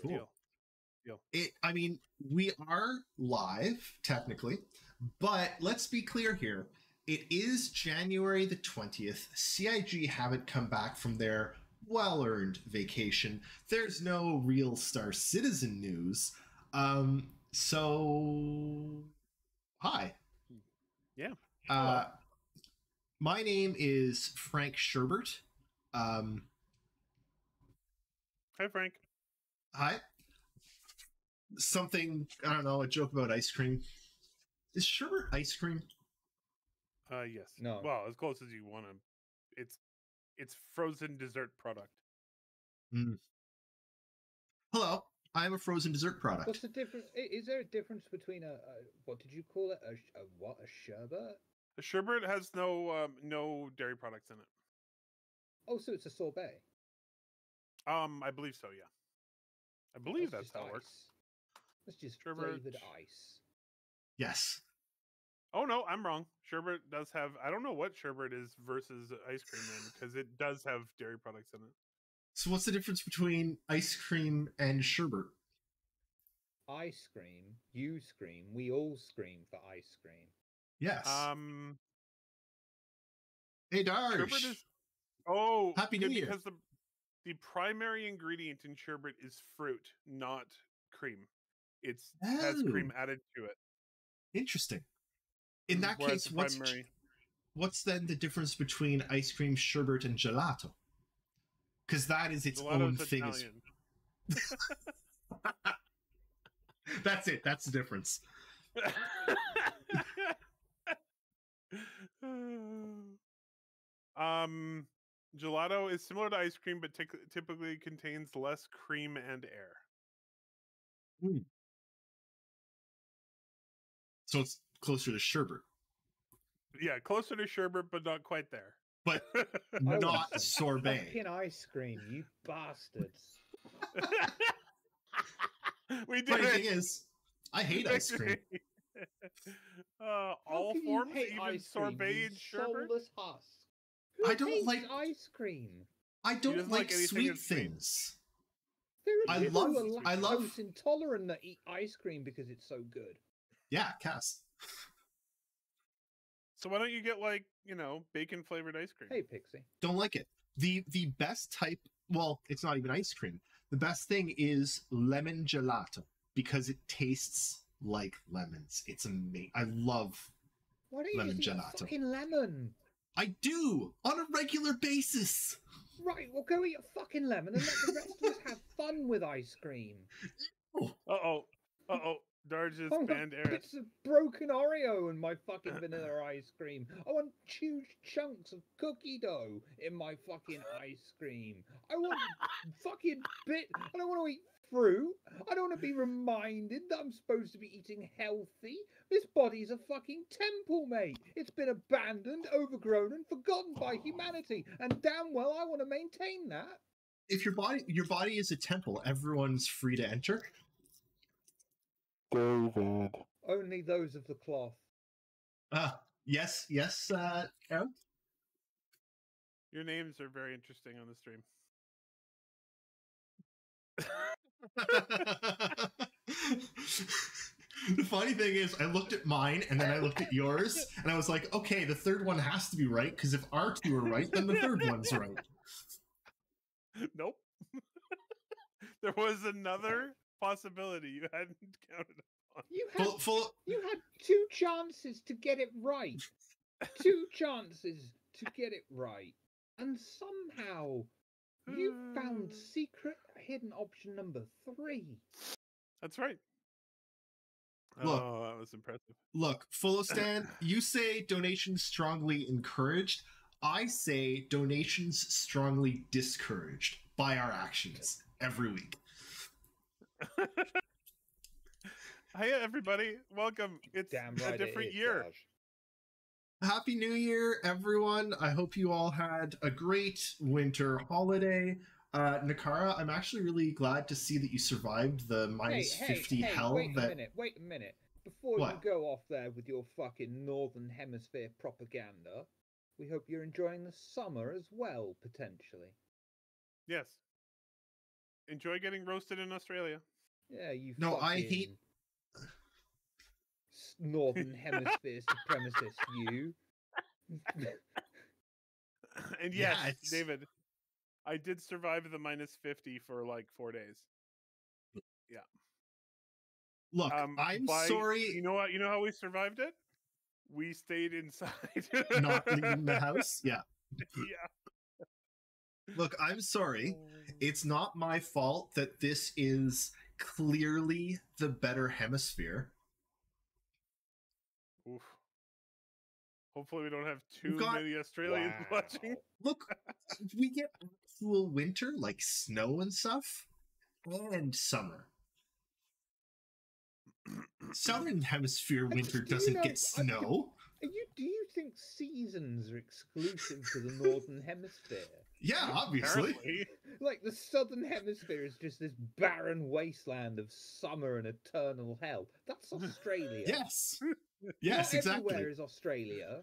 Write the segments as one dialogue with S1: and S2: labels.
S1: Cool.
S2: deal. Deal.
S1: It. I mean, we are live technically, but let's be clear here. It is January the twentieth. CIG haven't come back from their well-earned vacation. There's no real Star Citizen news. Um. So, hi.
S2: Yeah.
S1: Uh, my name is Frank Sherbert. Um,
S2: Hi, Frank.
S1: Hi. Something I don't know. A joke about ice cream. Is sherbet ice cream?
S2: Uh, yes.
S3: No.
S2: Well, as close as you want to. It's it's frozen dessert product.
S1: Hello, I am a frozen dessert product.
S3: What's the difference? Is there a difference between a, a what did you call it? A, a what? A sherbet?
S2: The sherbet has no um, no dairy products in it.
S3: Oh, so it's a sorbet.
S2: Um, I believe so. Yeah, I believe that's,
S3: just
S2: how it works.
S3: ice. That's just
S2: Sherbet.
S3: flavored ice.
S1: Yes.
S2: Oh no, I'm wrong. Sherbet does have. I don't know what sherbet is versus ice cream in because it does have dairy products in it.
S1: So what's the difference between ice cream and sherbet?
S3: I scream, you scream, we all scream for ice cream.
S1: Yes.
S2: Um,
S1: hey, Darsh.
S2: sherbet is. Oh,
S1: Happy New Year.
S2: Because the the primary ingredient in sherbet is fruit, not cream. It's has cream
S1: Oh.
S2: added to it.
S1: Interesting. In that
S2: whereas
S1: case, what's
S2: primary-
S1: what's then the difference between ice cream, sherbet, and gelato? Because that is its own thing. as- That's it. That's the difference.
S2: um, gelato is similar to ice cream, but tic- typically contains less cream and air.
S1: So it's closer to sherbet,
S2: Yeah, closer to sherbet, but not quite there.
S1: but not sorbet.
S3: Fucking ice cream, you bastards.
S2: we did
S1: Funny
S2: it.
S1: thing is, I hate ice cream.
S2: uh, all forms,
S3: hate
S2: even
S3: ice cream,
S2: sorbet and sherbet.
S3: soulless husk. Who
S1: I don't like-
S3: ice cream.
S1: I don't like,
S2: like
S1: sweet things.
S3: There are
S1: I
S3: people
S1: love-
S3: who are
S1: I love-
S3: intolerant that eat ice cream because it's so good.
S1: Yeah, Cass.
S2: So why don't you get like you know bacon flavored ice cream?
S3: Hey, Pixie.
S1: Don't like it. The the best type. Well, it's not even ice cream. The best thing is lemon gelato because it tastes like lemons. It's amazing. I love.
S3: Why don't you
S1: Lemon
S3: just
S1: gelato.
S3: fucking lemon?
S1: I do on a regular basis.
S3: Right, well, go eat a fucking lemon and let the rest of us have fun with ice cream.
S2: Uh oh. Uh oh. Darge just
S3: I want
S2: banned Eris.
S3: bits of broken Oreo in my fucking vanilla ice cream. I want huge chunks of cookie dough in my fucking ice cream. I want fucking bit. I don't want to eat fruit. I don't want to be reminded that I'm supposed to be eating healthy. This body's a fucking temple, mate. It's been abandoned, overgrown, and forgotten by humanity. And damn well, I want to maintain that.
S1: If your body your body is a temple, everyone's free to enter.
S4: David.
S3: Only those of the cloth.
S1: Uh yes, yes, uh Aaron?
S2: Your names are very interesting on the stream.
S1: the funny thing is, I looked at mine and then I looked at yours, and I was like, okay, the third one has to be right because if our two are right, then the third one's right.
S2: nope. there was another possibility you hadn't counted on.
S3: You had
S1: Full, full,
S3: You had two chances to get it right. two chances to get it right. And somehow you found
S2: Uh.
S3: secret hidden option number three.
S2: That's right.
S1: Look.
S2: Oh, that was impressive.
S1: look, Fullostan, you say donations strongly encouraged. I say donations strongly discouraged by our actions every week.
S2: Hi, everybody. Welcome. It's
S3: Damn
S2: a
S3: right. it
S2: different
S3: is,
S2: year.
S3: Josh.
S1: Happy New Year, everyone. I hope you all had a great winter holiday. Uh, Nakara, I'm actually really glad to see that you survived the minus
S3: hey,
S1: 50
S3: hey, hey,
S1: hell
S3: wait a
S1: that
S3: minute, wait a minute. Before
S1: What?
S3: you go off there with your fucking Northern Hemisphere propaganda, we hope you're enjoying the summer as well, potentially.
S2: Yes. enjoy getting roasted in Australia.
S3: Yeah, you.
S1: No, I hate-
S3: fucking s- Northern Hemisphere supremacist. You.
S2: and
S1: Yeah,
S2: yes, David, I did survive the minus 50 for like four days. Yeah.
S1: Look,
S2: Um,
S1: I'm
S2: by-
S1: sorry
S2: You know what? You know how we survived it? We stayed inside.
S1: not leaving the house. Yeah.
S2: yeah.
S1: Look, I'm sorry. It's not my fault that this is clearly the better hemisphere.
S2: Hopefully, we don't have too
S1: got-
S2: many Australians watching.
S1: Look, we get actual winter, like snow and stuff, and summer. Southern hemisphere winter
S3: just- do
S1: doesn't
S3: know-
S1: get snow.
S3: Are you, do you think seasons are exclusive to the Northern Hemisphere?
S1: Yeah, obviously.
S2: Apparently.
S3: Like the Southern Hemisphere is just this barren wasteland of summer and eternal hell. That's Australia.
S1: Yes. Yes,
S3: Not
S1: exactly.
S3: Everywhere is Australia.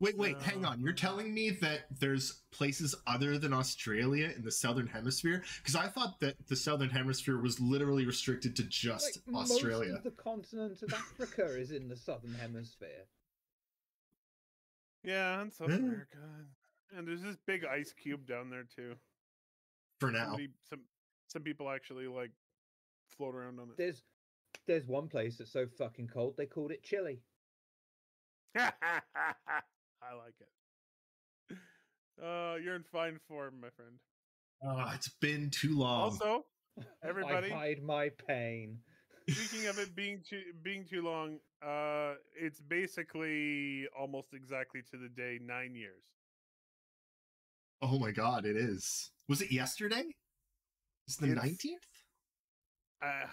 S1: Wait, wait, hang uh, on. You're telling me that there's places other than Australia in the southern hemisphere? Because I thought that the southern hemisphere was literally restricted to just
S3: like
S1: Australia.
S3: most of the continent of Africa is in the Southern Hemisphere.
S2: Yeah, and South
S1: Yeah.
S2: America. And there's this big ice cube down there too.
S1: for now.
S2: Somebody, some some people actually like float around on it.
S3: There's there's one place that's so fucking cold they called it chilly.
S2: I like it. Uh, you're in fine form, my friend.
S1: Oh, it's been too long.
S2: Also, Everybody?
S3: I hide my pain.
S2: speaking of it being too being too long, uh, it's basically almost exactly to the day nine years.
S1: oh my god, it is. Was it yesterday? It's the
S2: It's-
S1: nineteenth.
S2: I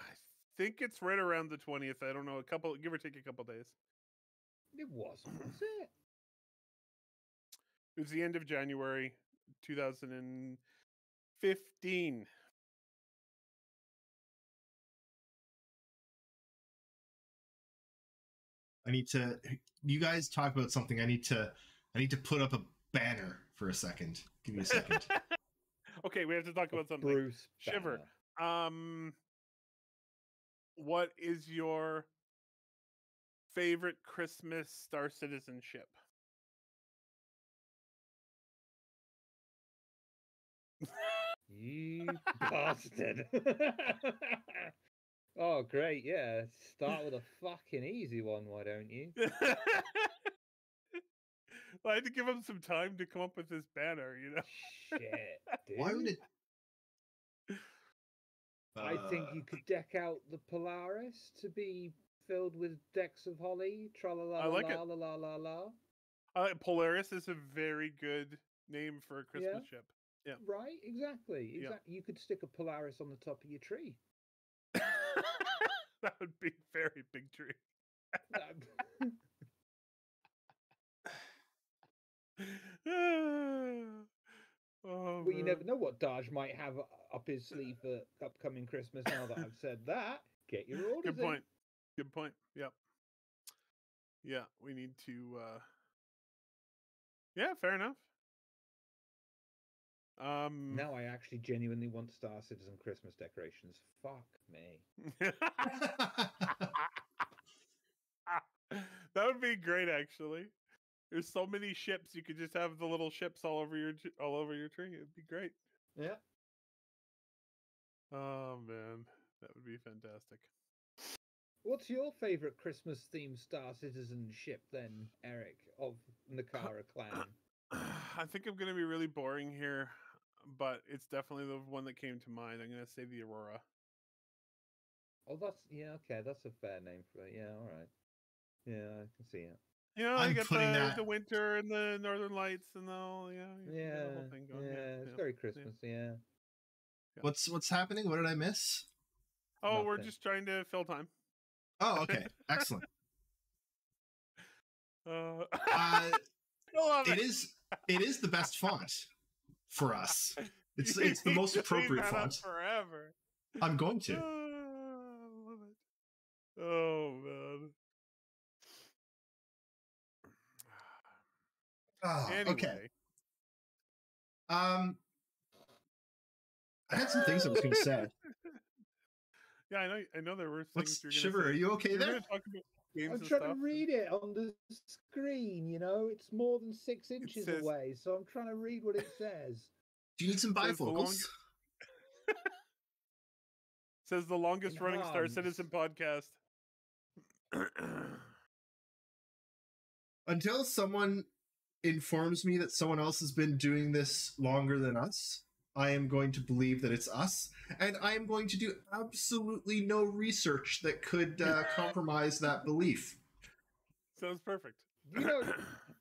S2: think it's right around the twentieth. I don't know, a couple, give or take a couple days.
S3: It wasn't, was it?
S2: It was the end of January, two thousand and fifteen.
S1: I need to. You guys talk about something. I need to. I need to put up a banner for a second. Give me a second.
S2: okay, we have to talk about something.
S3: Bruce
S2: Shiver.
S3: Banner.
S2: Um, what is your favorite Christmas Star Citizen ship?
S3: You bastard. oh, great. Yeah. Start with a fucking easy one, why don't you?
S2: I had to give him some time to come up with this banner, you know.
S3: Shit. Dude.
S1: Why would it?
S3: I think
S1: Uh,
S3: you could deck out the Polaris to be filled with decks of holly. Tra la la
S2: I like it.
S3: la la la la.
S2: Uh, Polaris is a very good name for a Christmas ship. Yeah.
S3: Right? Exactly.
S2: Yeah.
S3: You could stick a Polaris on the top of your tree.
S2: that would be a very big tree. Oh,
S3: well, you never know what Daj might have up his sleeve for upcoming Christmas. Now that I've said that, get your orders
S2: Good
S3: in.
S2: point. Good point. Yep. Yeah, we need to. uh Yeah, fair enough. Um.
S3: Now I actually genuinely want Star Citizen Christmas decorations. Fuck me.
S2: that would be great, actually. There's so many ships. You could just have the little ships all over your all over your tree. It'd be great.
S3: Yeah.
S2: Oh man, that would be fantastic.
S3: What's your favorite Christmas themed Star Citizen ship then, Eric, of Nakara clan?
S2: I think I'm gonna be really boring here, but it's definitely the one that came to mind. I'm gonna say the Aurora.
S3: Oh, that's yeah, okay, that's a fair name for it. Yeah, all right. Yeah, I can see it.
S2: You know,
S1: I'm
S2: you got the,
S1: that-
S2: the winter and the northern lights and all. Yeah, you
S3: Yeah,
S2: the whole thing going.
S3: yeah, it's very Christmas. Yeah.
S1: what's what's happening? What did I miss?
S2: Oh, we're just trying to fill time.
S1: Oh, okay, excellent.
S2: Uh,
S1: Uh,
S2: I love
S1: it is it is the best font for us. It's it's the most appropriate font.
S2: forever.
S1: I'm going to.
S2: Oh, love it. Oh man.
S1: Oh,
S2: anyway,
S1: Okay. Um, I had some things I was going to say.
S2: Yeah, I know. I know there were things
S1: What's
S2: you're
S1: Shiver?
S2: say.
S1: Are you okay
S2: You're
S1: there?
S2: talk about games
S3: I'm trying
S2: stuff.
S3: to read it on the screen. You know, it's more than six inches
S2: says-
S3: away, so I'm trying to read what it says.
S1: Do you need some bifocals?
S2: Says the longest running Star Citizen podcast.
S1: Until someone informs me that someone else has been doing this longer than us, I am going to believe that it's us, and I am going to do absolutely no research that could uh, compromise that belief.
S2: Sounds perfect.
S3: You know,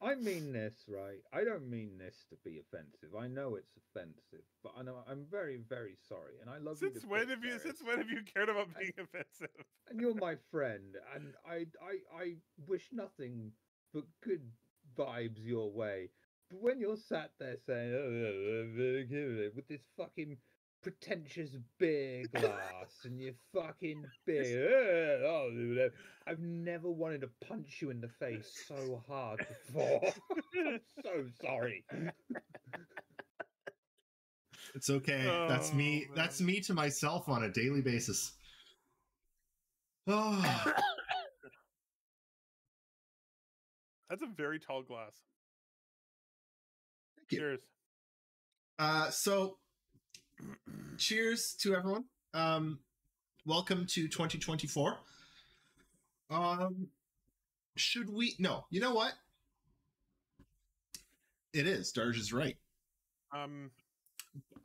S3: I mean this, right? I don't mean this to be offensive. I know it's offensive, but I know I'm very, very sorry, and I love you.
S2: since when have you?
S3: Gareth.
S2: Since when have you cared about being offensive?
S3: and you're my friend, and I, I, I wish nothing but good vibes your way. But when you're sat there saying "Oh, with this fucking pretentious beer glass and your fucking beer, oh, I've never wanted to punch you in the face so hard before. I'm so sorry.
S1: It's okay. that's me.
S2: Oh,
S1: That's me to myself on a daily basis. Oh,
S2: That's a very tall glass.
S1: Thank you.
S2: Cheers.
S1: uh, so cheers to everyone. Um, welcome to 2024. Um, should we? No. You know what? It is. Darge is right.
S2: Um,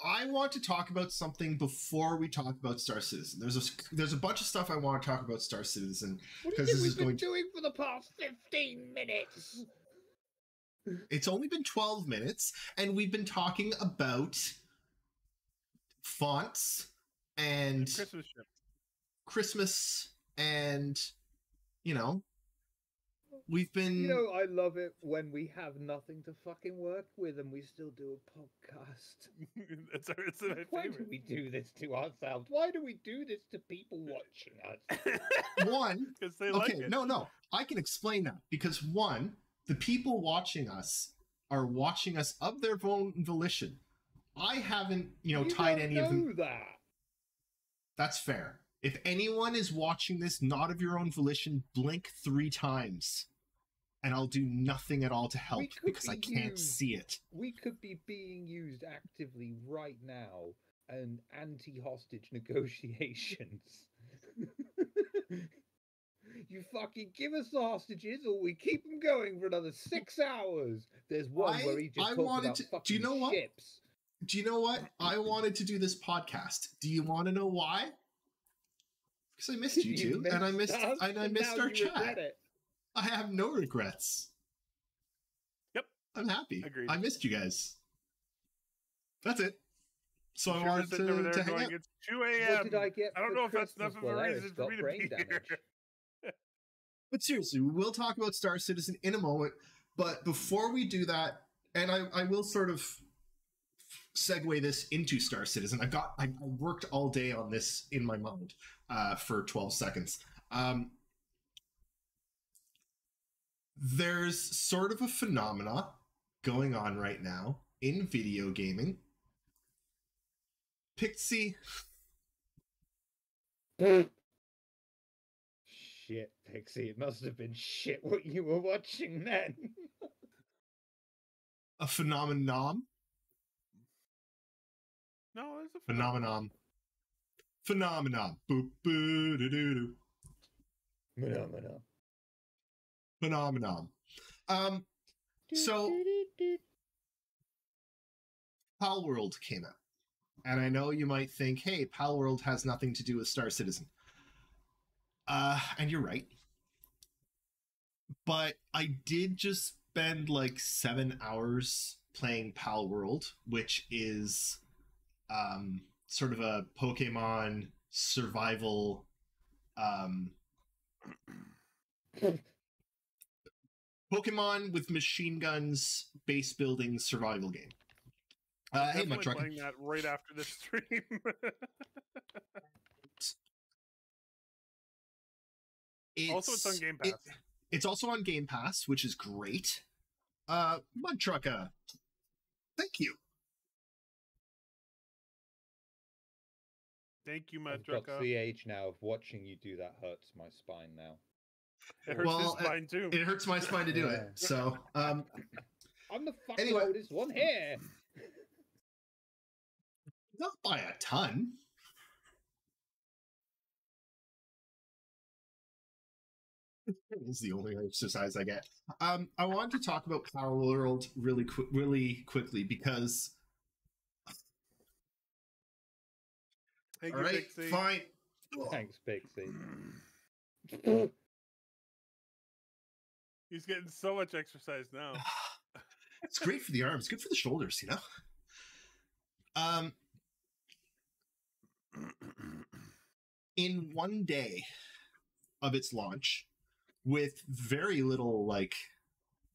S1: I want to talk about something before we talk about Star Citizen. There's a there's a bunch of stuff I want to talk about Star Citizen.
S3: What do you
S1: 'Cause
S3: think
S1: this
S3: we've
S1: is
S3: been
S1: going to-
S3: doing for the past 15 minutes?
S1: It's only been 12 minutes, and we've been talking about fonts and
S2: Christmas.
S1: Christmas and you know we've been
S3: You know, I love it when we have nothing to fucking work with and we still do a podcast.
S2: it's our, it's my
S3: Why do we do this to ourselves? Why do we do this to people watching us?
S1: one
S2: Because they like
S1: okay
S2: it.
S1: no no i can explain that because one the people watching us are watching us of their own volition i haven't you know
S3: you
S1: tied
S3: don't
S1: any
S3: know
S1: of them
S3: that.
S1: that's fair if anyone is watching this not of your own volition blink three times and i'll do nothing at all to help because i can't
S3: used.
S1: see it
S3: We could be being used actively right now in anti-hostage negotiations. you fucking give us the hostages, or we keep them going for another six hours. There's one
S1: I-
S3: where he just
S1: I
S3: talks
S1: wanted
S3: about
S1: to- do you know what? do you know what i wanted to do this podcast do you want to know why because i missed you two and i missed
S3: us,
S1: and i missed our chat
S3: it.
S1: I have no regrets.
S2: Yep.
S1: I'm happy.
S2: Agreed.
S1: I missed you guys. That's it. So I
S2: Sure
S1: wanted
S2: sitting
S1: to,
S2: there
S1: to hang
S2: going,
S1: out.
S2: It's 2
S3: What
S2: a.m.
S3: did I get?
S2: I don't
S3: for
S2: know if that's
S3: Christmas?
S2: enough of a
S3: Well,
S2: reason for me to be
S3: damage.
S2: here.
S1: But seriously, we will talk about Star Citizen in a moment. But before we do that, and I, I will sort of segue this into Star Citizen. I've got I, I worked all day on this in my mind uh, for 12 seconds. Um, there's sort of a phenomena going on right now in video gaming. Pixie,
S3: Shit, Pixie, it must have been shit what you were watching then.
S1: a phenomenon,
S2: No, it's a
S1: phenomenon, phenomenon, boop boo doo doo doo.
S3: Phenomena.
S1: Phenomenon. Um, So- Pal World came out, and I know you might think, "Hey, Pal World has nothing to do with Star Citizen." Uh, and you're right. But I did just spend like seven hours playing Pal World, which is um, sort of a Pokemon survival um, Pokemon with machine guns, base building survival game. Uh, hey,
S2: Definitely
S1: Muck
S2: playing that right after this stream. also, it's on Game
S1: it-
S2: Pass.
S1: it's also on Game Pass, which is great. Uh, Mud Trucka, thank you.
S2: Thank you,
S3: I've got to the age now of watching you do that hurts my spine now.
S2: It hurts
S1: Well,
S2: his spine too.
S1: It hurts my spine to do it. So, um,
S3: I'm the fucking
S1: Anyway.
S3: oldest one here.
S1: not by a ton. is the only exercise I get. Um, I wanted to talk about Pal World really quick, really quickly because
S2: Thank
S1: all
S2: you,
S1: right,
S2: Pixie.
S1: fine.
S3: Thanks, Pixie.
S2: He's getting so much exercise now.
S1: it's great for the arms, It's good for the shoulders, you know. Um, in one day of its launch, with very little like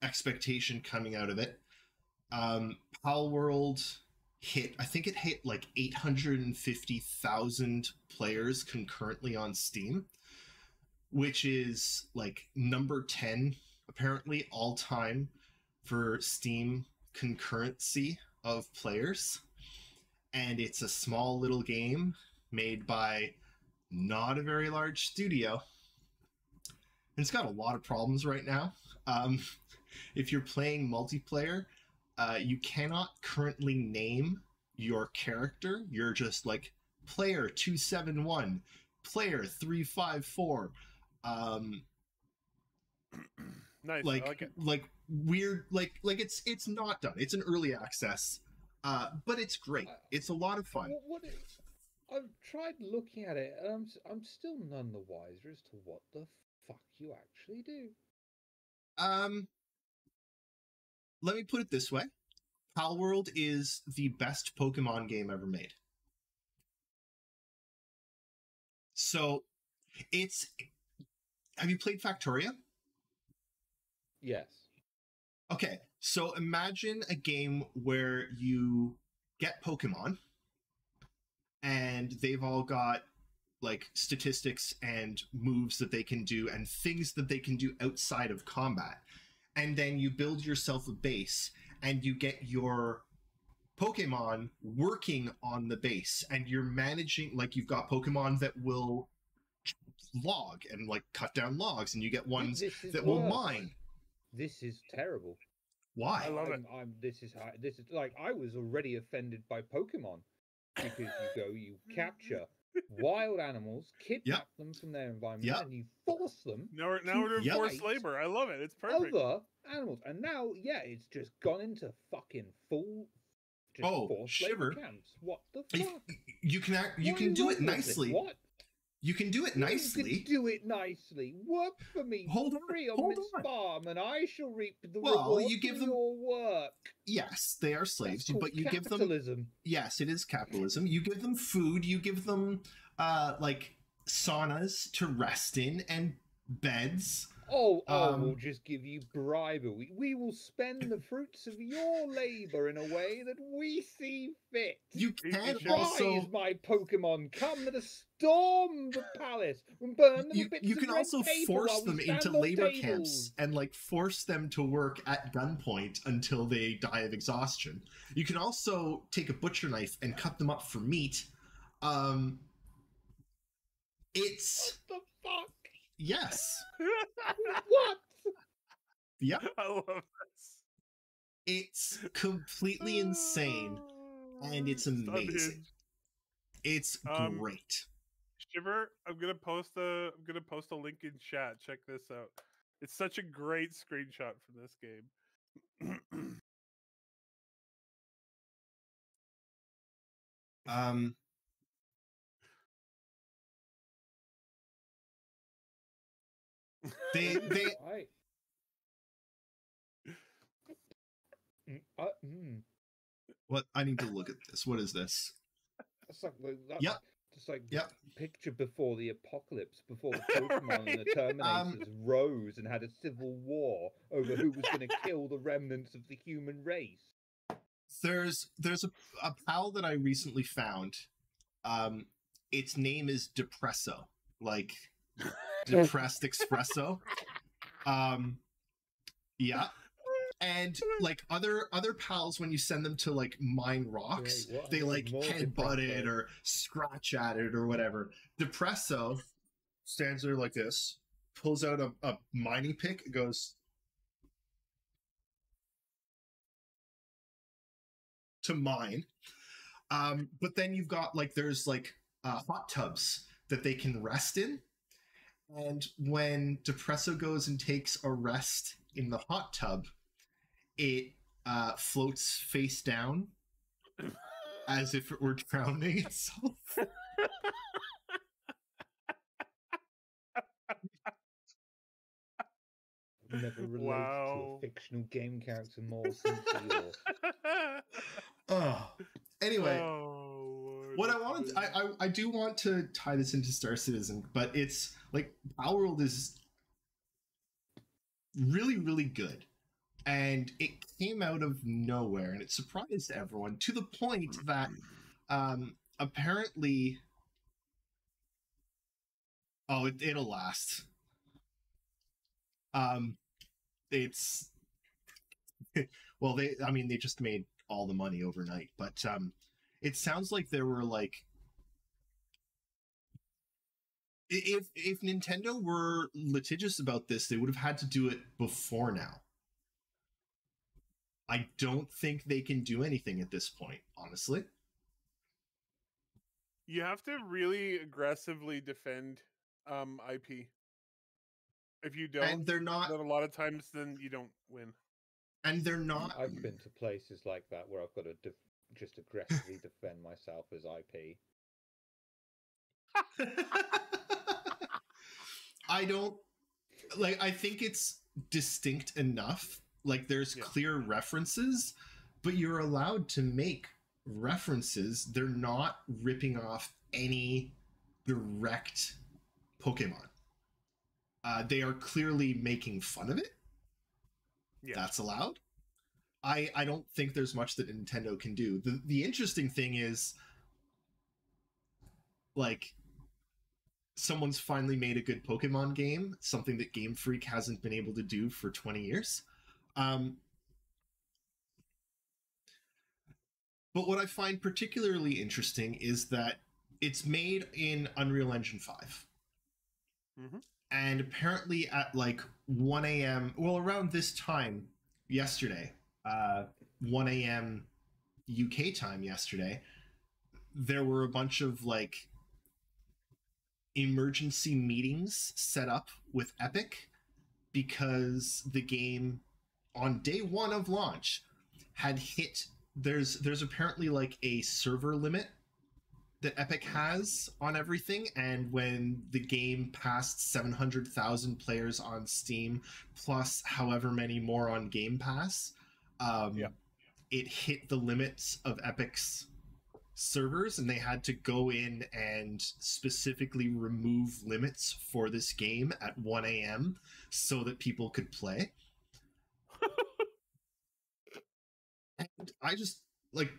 S1: expectation coming out of it, um, Pal World hit. I think it hit like eight hundred and fifty thousand players concurrently on Steam, which is like number ten apparently all time for Steam concurrency of players. And it's a small little game made by not a very large studio. And it's got a lot of problems right now. Um, if you're playing multiplayer, uh, you cannot currently name your character. You're just like player 271, player 354. Um,
S2: Nice.
S1: like
S2: I like
S1: like weird like like it's it's not done. It's an early access uh but it's great. It's a lot of fun.
S3: What, what is, I've tried looking at it, and I'm I'm still none the wiser as to what the fuck you actually do.
S1: um let me put it this way. Pal world is the best pokemon game ever made. So it's have you played Factorio
S3: Yes.
S1: Okay, so imagine a game where you get Pokemon and they've all got like statistics and moves that they can do and things that they can do outside of combat. And then you build yourself a base and you get your Pokemon working on the base and you're managing like you've got Pokemon that will log and like cut down logs and you get ones that will mine.
S3: This is terrible.
S1: Why?
S2: I love it.
S3: I'm, I'm, this is how, this is like I was already offended by Pokemon because you go, you capture wild animals, kidnap them from their environment,
S1: Yep.
S3: and you force them
S2: Now we're now we're doing forced labor. I love it. It's perfect.
S3: other animals. And now, yeah, it's just gone into fucking full. Just
S1: Oh,
S3: forced labor
S1: shiver.
S3: camps. What the fuck?
S1: you can act, you
S3: What
S1: can
S3: is
S1: do it
S3: with this?
S1: nicely.
S3: What?
S1: You can do it nicely.
S3: You can do it nicely. Work for me.
S1: Hold on,
S3: free on
S1: hold
S3: this
S1: on.
S3: farm, and I shall reap the
S1: Well,
S3: reward
S1: you give them-
S3: your work.
S1: Yes, they are slaves, but you give them
S3: capitalism.
S1: yes, it is capitalism. You give them food, you give them uh like saunas to rest in and beds.
S3: Oh, oh,
S1: Um,
S3: we'll just give you bribery. We will spend the fruits of your labor in a way that we see fit.
S1: You
S2: You-
S1: can
S2: you
S1: also
S3: Rise, my Pokemon, come let us storm the palace and burn them
S1: you,
S3: bits
S1: you can
S3: red
S1: also force them into labor
S3: tables.
S1: camps and like force them to work at gunpoint until they die of exhaustion. You can also take a butcher knife and cut them up for meat. Um it's
S3: What the fuck?
S1: Yes.
S3: What?
S1: Yep.
S2: I love this.
S1: It's completely insane. and it's amazing. It's
S2: Um,
S1: great.
S2: Shiver, I'm gonna post a I'm gonna post a link in chat. Check this out. It's such a great screenshot from this game.
S1: Um they they
S3: Right. Mm, uh, mm.
S1: what I need to look at this. What is this?
S3: That's like the- that,
S1: Yep.
S3: Just like
S1: Yep.
S3: picture before the apocalypse, before the Pokemon and the
S2: Right.
S1: Um,
S3: Terminators rose and had a civil war over who was going to kill the remnants of the human race.
S1: There's there's a, a pal that I recently found. Um its name is Depresso. Like depressed espresso. Um yeah. and like other other pals when you send them to like mine rocks
S3: what?
S1: they like headbutt it or scratch at it or whatever depresso stands there like this pulls out a, a mining pick goes to mine um but then you've got like there's like uh, hot tubs that they can rest in and when depresso goes and takes a rest in the hot tub it uh, floats face down as if it were drowning itself.
S3: I've never related to a fictional game character more since your
S1: Oh. Anyway,
S2: Oh, Lord,
S1: what I
S2: that's
S1: wanted,
S2: amazing.
S1: I, I I do want to tie this into Star Citizen, but it's like Pal World is really really good, and it came out of nowhere, and it surprised everyone to the point that um apparently oh it, it'll last. Um it's well they i mean they just made all the money overnight but um it sounds like there were like i- if if nintendo were litigious about this they would have had to do it before now i don't think they can do anything at this point honestly
S2: you have to really aggressively defend um IP. If you don't,
S1: and they're not
S2: then a lot of times then you don't win.
S1: and they're not
S3: I've been to places like that where I've got to def- just aggressively defend myself as IP.
S1: I don't like I think it's distinct enough. Like there's
S2: Yeah.
S1: clear references, but you're allowed to make references. They're not ripping off any direct Pokemon. Uh, they are clearly making fun of it.
S2: Yeah.
S1: That's allowed. I I don't think there's much that Nintendo can do. The the interesting thing is like someone's finally made a good Pokemon game, something that Game Freak hasn't been able to do for 20 years. Um, but what I find particularly interesting is that it's made in Unreal Engine 5.
S2: Mhm.
S1: And apparently at like 1 a.m., well, around this time yesterday, uh, 1 a.m. UK time yesterday, there were a bunch of like emergency meetings set up with Epic because the game on day one of launch had hit there's there's apparently like a server limit that Epic has on everything and when the game passed 700,000 players on Steam plus however many more on Game Pass um
S2: Yeah.
S1: it hit the limits of Epic's servers and they had to go in and specifically remove limits for this game at 1 a.m. so that people could play. and I just like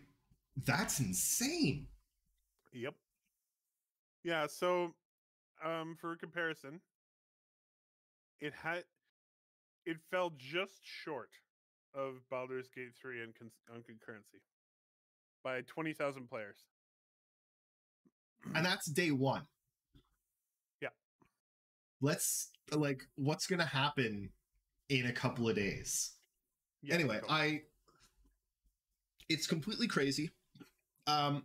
S1: that's insane.
S2: Yep. Yeah, so um for comparison, it had it fell just short of Baldur's Gate 3 and con- on concurrency by 20,000 players.
S1: And that's day 1.
S2: Yeah.
S1: Let's like what's going to happen in a couple of days.
S2: Yeah,
S1: anyway,
S2: so-
S1: I it's completely crazy. Um,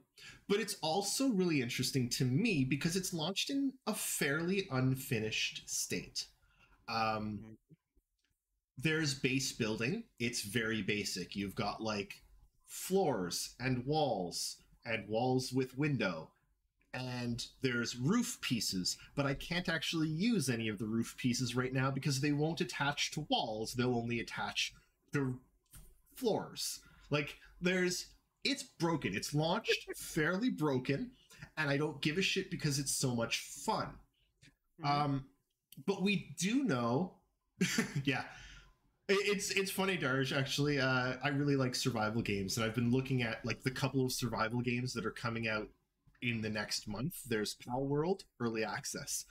S1: but it's also really interesting to me because it's launched in a fairly unfinished state. Um,
S2: Mhm.
S1: there's base building. It's very basic. You've got like floors and walls and walls with window. And there's roof pieces, but I can't actually use any of the roof pieces right now because they won't attach to walls. They'll only attach to floors. Like there's it's broken. It's launched fairly broken, and I don't give a shit because it's so much fun.
S2: Mhm.
S1: Um, but we do know, yeah. It- It's it's funny, Darj. Actually, uh, I really like survival games, and I've been looking at like the couple of survival games that are coming out in the next month. There's Pal World Early Access,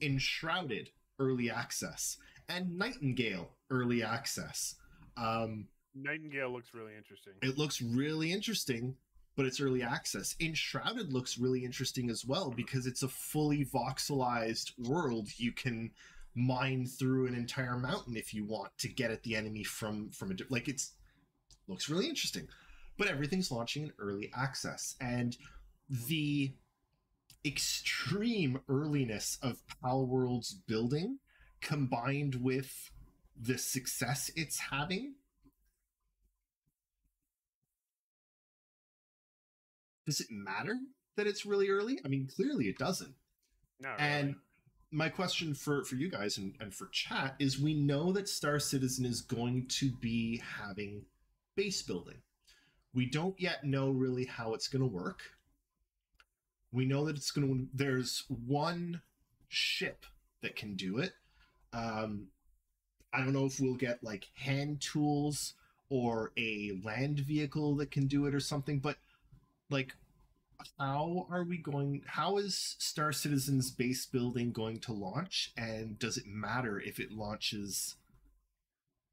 S1: Enshrouded Early Access, and Nightingale Early Access. Um,
S2: Nightingale looks really interesting.
S1: it looks really interesting, but it's early access. Enshrouded looks really interesting as well because it's a fully voxelized world. You can mine through an entire mountain if you want to get at the enemy from from a like it's looks really interesting. But everything's launching in early access and the extreme earliness of Palworld's building combined with the success it's having does it matter that it's really early? I mean, clearly it doesn't.
S2: Not
S1: And
S2: really.
S1: My question for for you guys and, and for chat is we know that Star Citizen is going to be having base building. We don't yet know really how it's going to work. We know that it's going to there's one ship that can do it. Um I don't know if we'll get like hand tools or a land vehicle that can do it or something, but like how are we going how is star citizen's base building going to launch and does it matter if it launches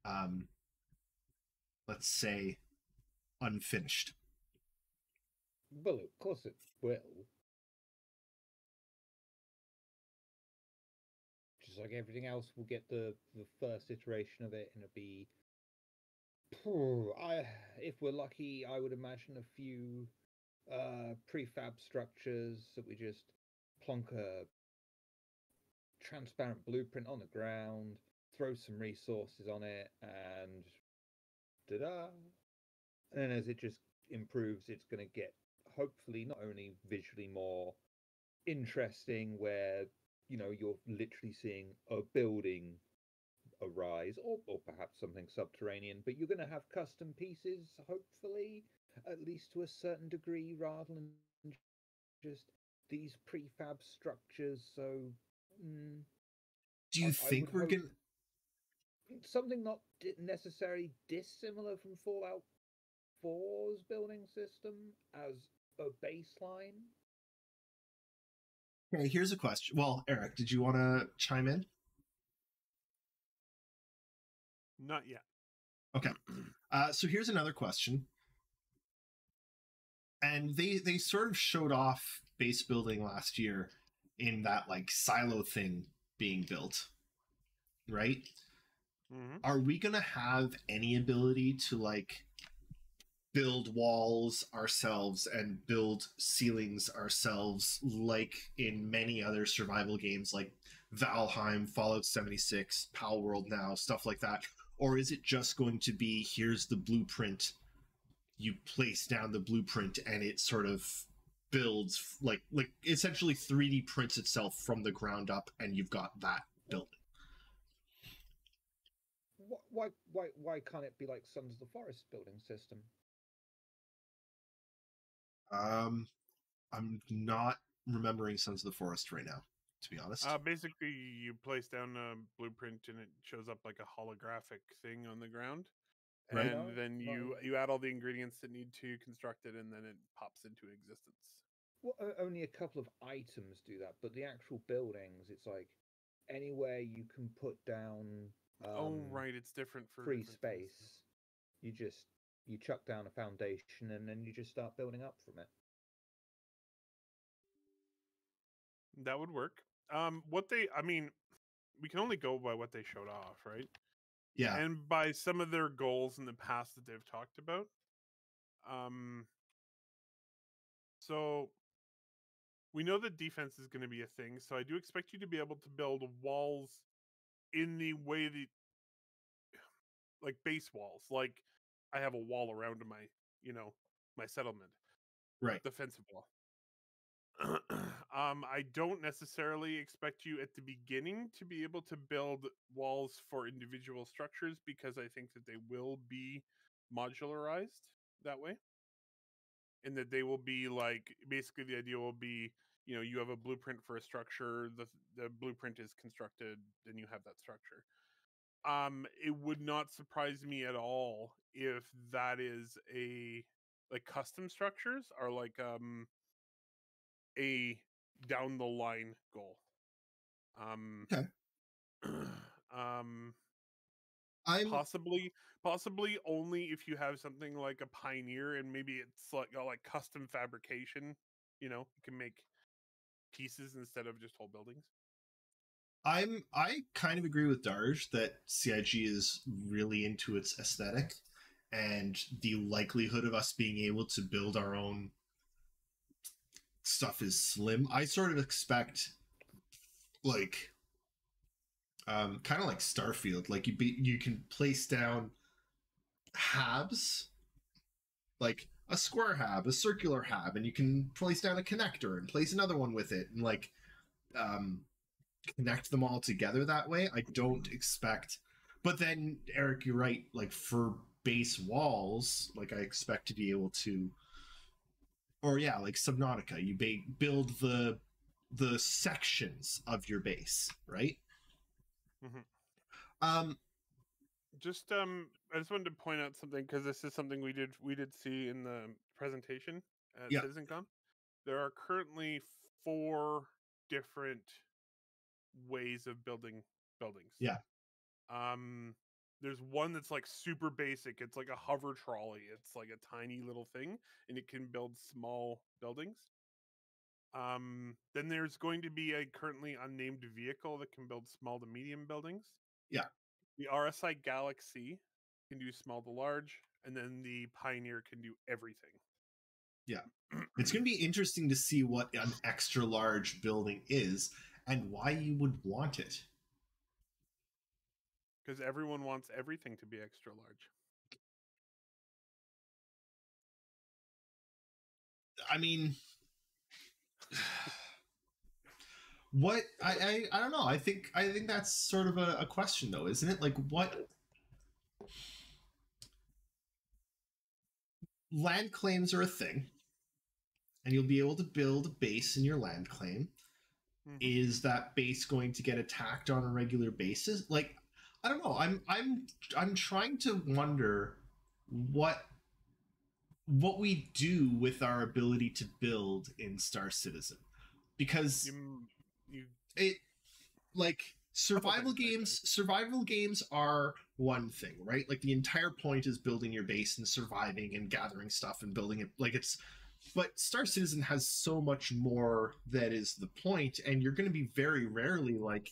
S1: um let's say unfinished
S3: Well, of course it will. Just like everything else, we'll get the the first iteration of it, and it'll be. I, if we're lucky, I would imagine a few uh, prefab structures that we just plonk a transparent blueprint on the ground, throw some resources on it, and da da. And then as it just improves, it's going to get hopefully not only visually more interesting, where you know you're literally seeing a building arise, or or perhaps something subterranean, but you're going to have custom pieces, hopefully, at least to a certain degree, rather than just these prefab structures. So. Mm,
S1: do you
S3: I- I
S1: think
S3: would
S1: we're gonna
S3: something not necessarily dissimilar from Fallout 4's building system as a baseline.
S1: okay here's a question well eric did you want to chime in
S2: Not yet. Okay.
S1: Uh, so here's another question. And they they sort of showed off base building last year in that like silo thing being built, right?
S2: hmm
S1: Are we gonna have any ability to like build walls ourselves and build ceilings ourselves, like in many other survival games like Valheim, Fallout 76, Pal World now, stuff like that? Or is it just going to be here's the blueprint, you place down the blueprint and it sort of builds like like essentially 3D prints itself from the ground up and you've got that building.
S3: Wh- Why, why, why can't it be like Sons of the Forest building system?
S1: Um, I'm not remembering Sons of the Forest right now, to be honest.
S2: Uh, basically, you place down a blueprint and it shows up like a holographic thing on the ground.
S1: Right.
S2: And then you you add all the ingredients that need to construct it, and then it pops into existence.
S3: Well, only a couple of items do that, but the actual buildings, it's like anywhere you can put down. Um,
S2: oh, right, it's different for
S3: Free
S2: different things.
S3: space. You just you chuck down a foundation and then you just start building up from it.
S2: That would work. Um, what they, I mean, we can only go by what they showed off, right?
S1: Yeah,
S2: and by some of their goals in the past that they've talked about. Um, so we know that defense is going to be a thing. So I do expect you to be able to build walls in the way that, like base walls, like I have a wall around my, you know, my settlement,
S1: right.
S2: defensive wall. um, I don't necessarily expect you at the beginning to be able to build walls for individual structures because I think that they will be modularized that way. And that they will be like basically the idea will be, you know, you have a blueprint for a structure, the the blueprint is constructed, then you have that structure. Um, it would not surprise me at all if that is a like custom structures are like um a down the line goal. Um
S1: Okay.
S2: um
S1: I'm
S2: possibly possibly only if you have something like a pioneer and maybe it's like got like custom fabrication you know you can make pieces instead of just whole buildings
S1: I'm I kind of agree with Darj that CIG is really into its aesthetic and the likelihood of us being able to build our own stuff is slim. I sort of expect like um kind of like Starfield, like you be you can place down halves like a square hab, a circular hab, and you can place down a connector and place another one with it and like um connect them all together that way. I don't expect but then Eric, you're right, like for base walls, like I expect to be able to or yeah, like Subnautica, you ba- build the the sections of your base, right?
S2: Mhm.
S1: Um,
S2: just um i just wanted to point out something because this is something we did we did see in the presentation at
S1: Yeah.
S2: citizencon there are currently four different ways of building buildings
S1: Yeah.
S2: um there's one that's like super basic it's like a hover trolley it's like a tiny little thing and it can build small buildings um then there's going to be a currently unnamed vehicle that can build small to medium buildings
S1: Yeah.
S2: the RSI Galaxy can do small to large, and then the Pioneer can do everything.
S1: Yeah. it's going to be interesting to see what an extra large building is and why you would want it.
S2: Because everyone wants everything to be extra large.
S1: I mean, what I, I I don't know. I think I think that's sort of a, a question though, isn't it? Like what land claims are a thing, and you'll be able to build a base in your land claim.
S2: Mhm.
S1: Is that base going to get attacked on a regular basis? Like, I don't know. I'm I'm I'm trying to wonder what what we do with our ability to build in Star Citizen. Because
S2: You, you
S1: it like survival games survival games are one thing right? Like the entire point is building your base and surviving and gathering stuff and building it. Like it's but star citizen has so much more that is the point and you're going to be very rarely like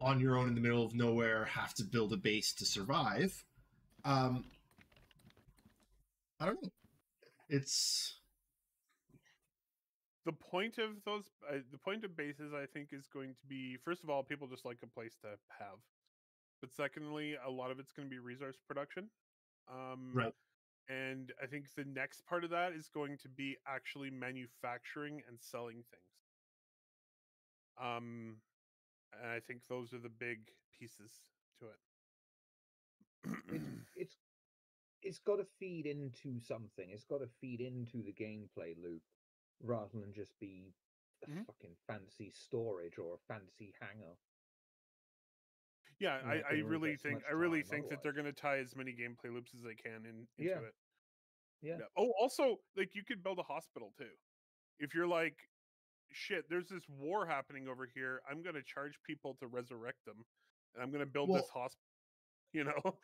S1: on your own in the middle of nowhere have to build a base to survive. Um i don't know. It's
S2: the point of those uh, the point of bases i think is going to be first of all people just like a place to have. But secondly a lot of it's going to be resource production. Um
S1: Right.
S2: and i think the next part of that is going to be actually manufacturing and selling things. Um and i think those are the big pieces to it
S3: it's it's it's got to feed into something. It's got to feed into the gameplay loop rather than just be a
S2: Mhm.
S3: fucking fancy storage or a fancy hangar.
S2: yeah i, I really think i really think that they're going to tie as many gameplay loops as they can in, into
S3: Yeah.
S2: it
S3: Yeah.
S2: Oh, also, like you could build a hospital too. If you're like, shit, there's this war happening over here. I'm gonna charge people to resurrect them, and I'm gonna build this hospital. You know,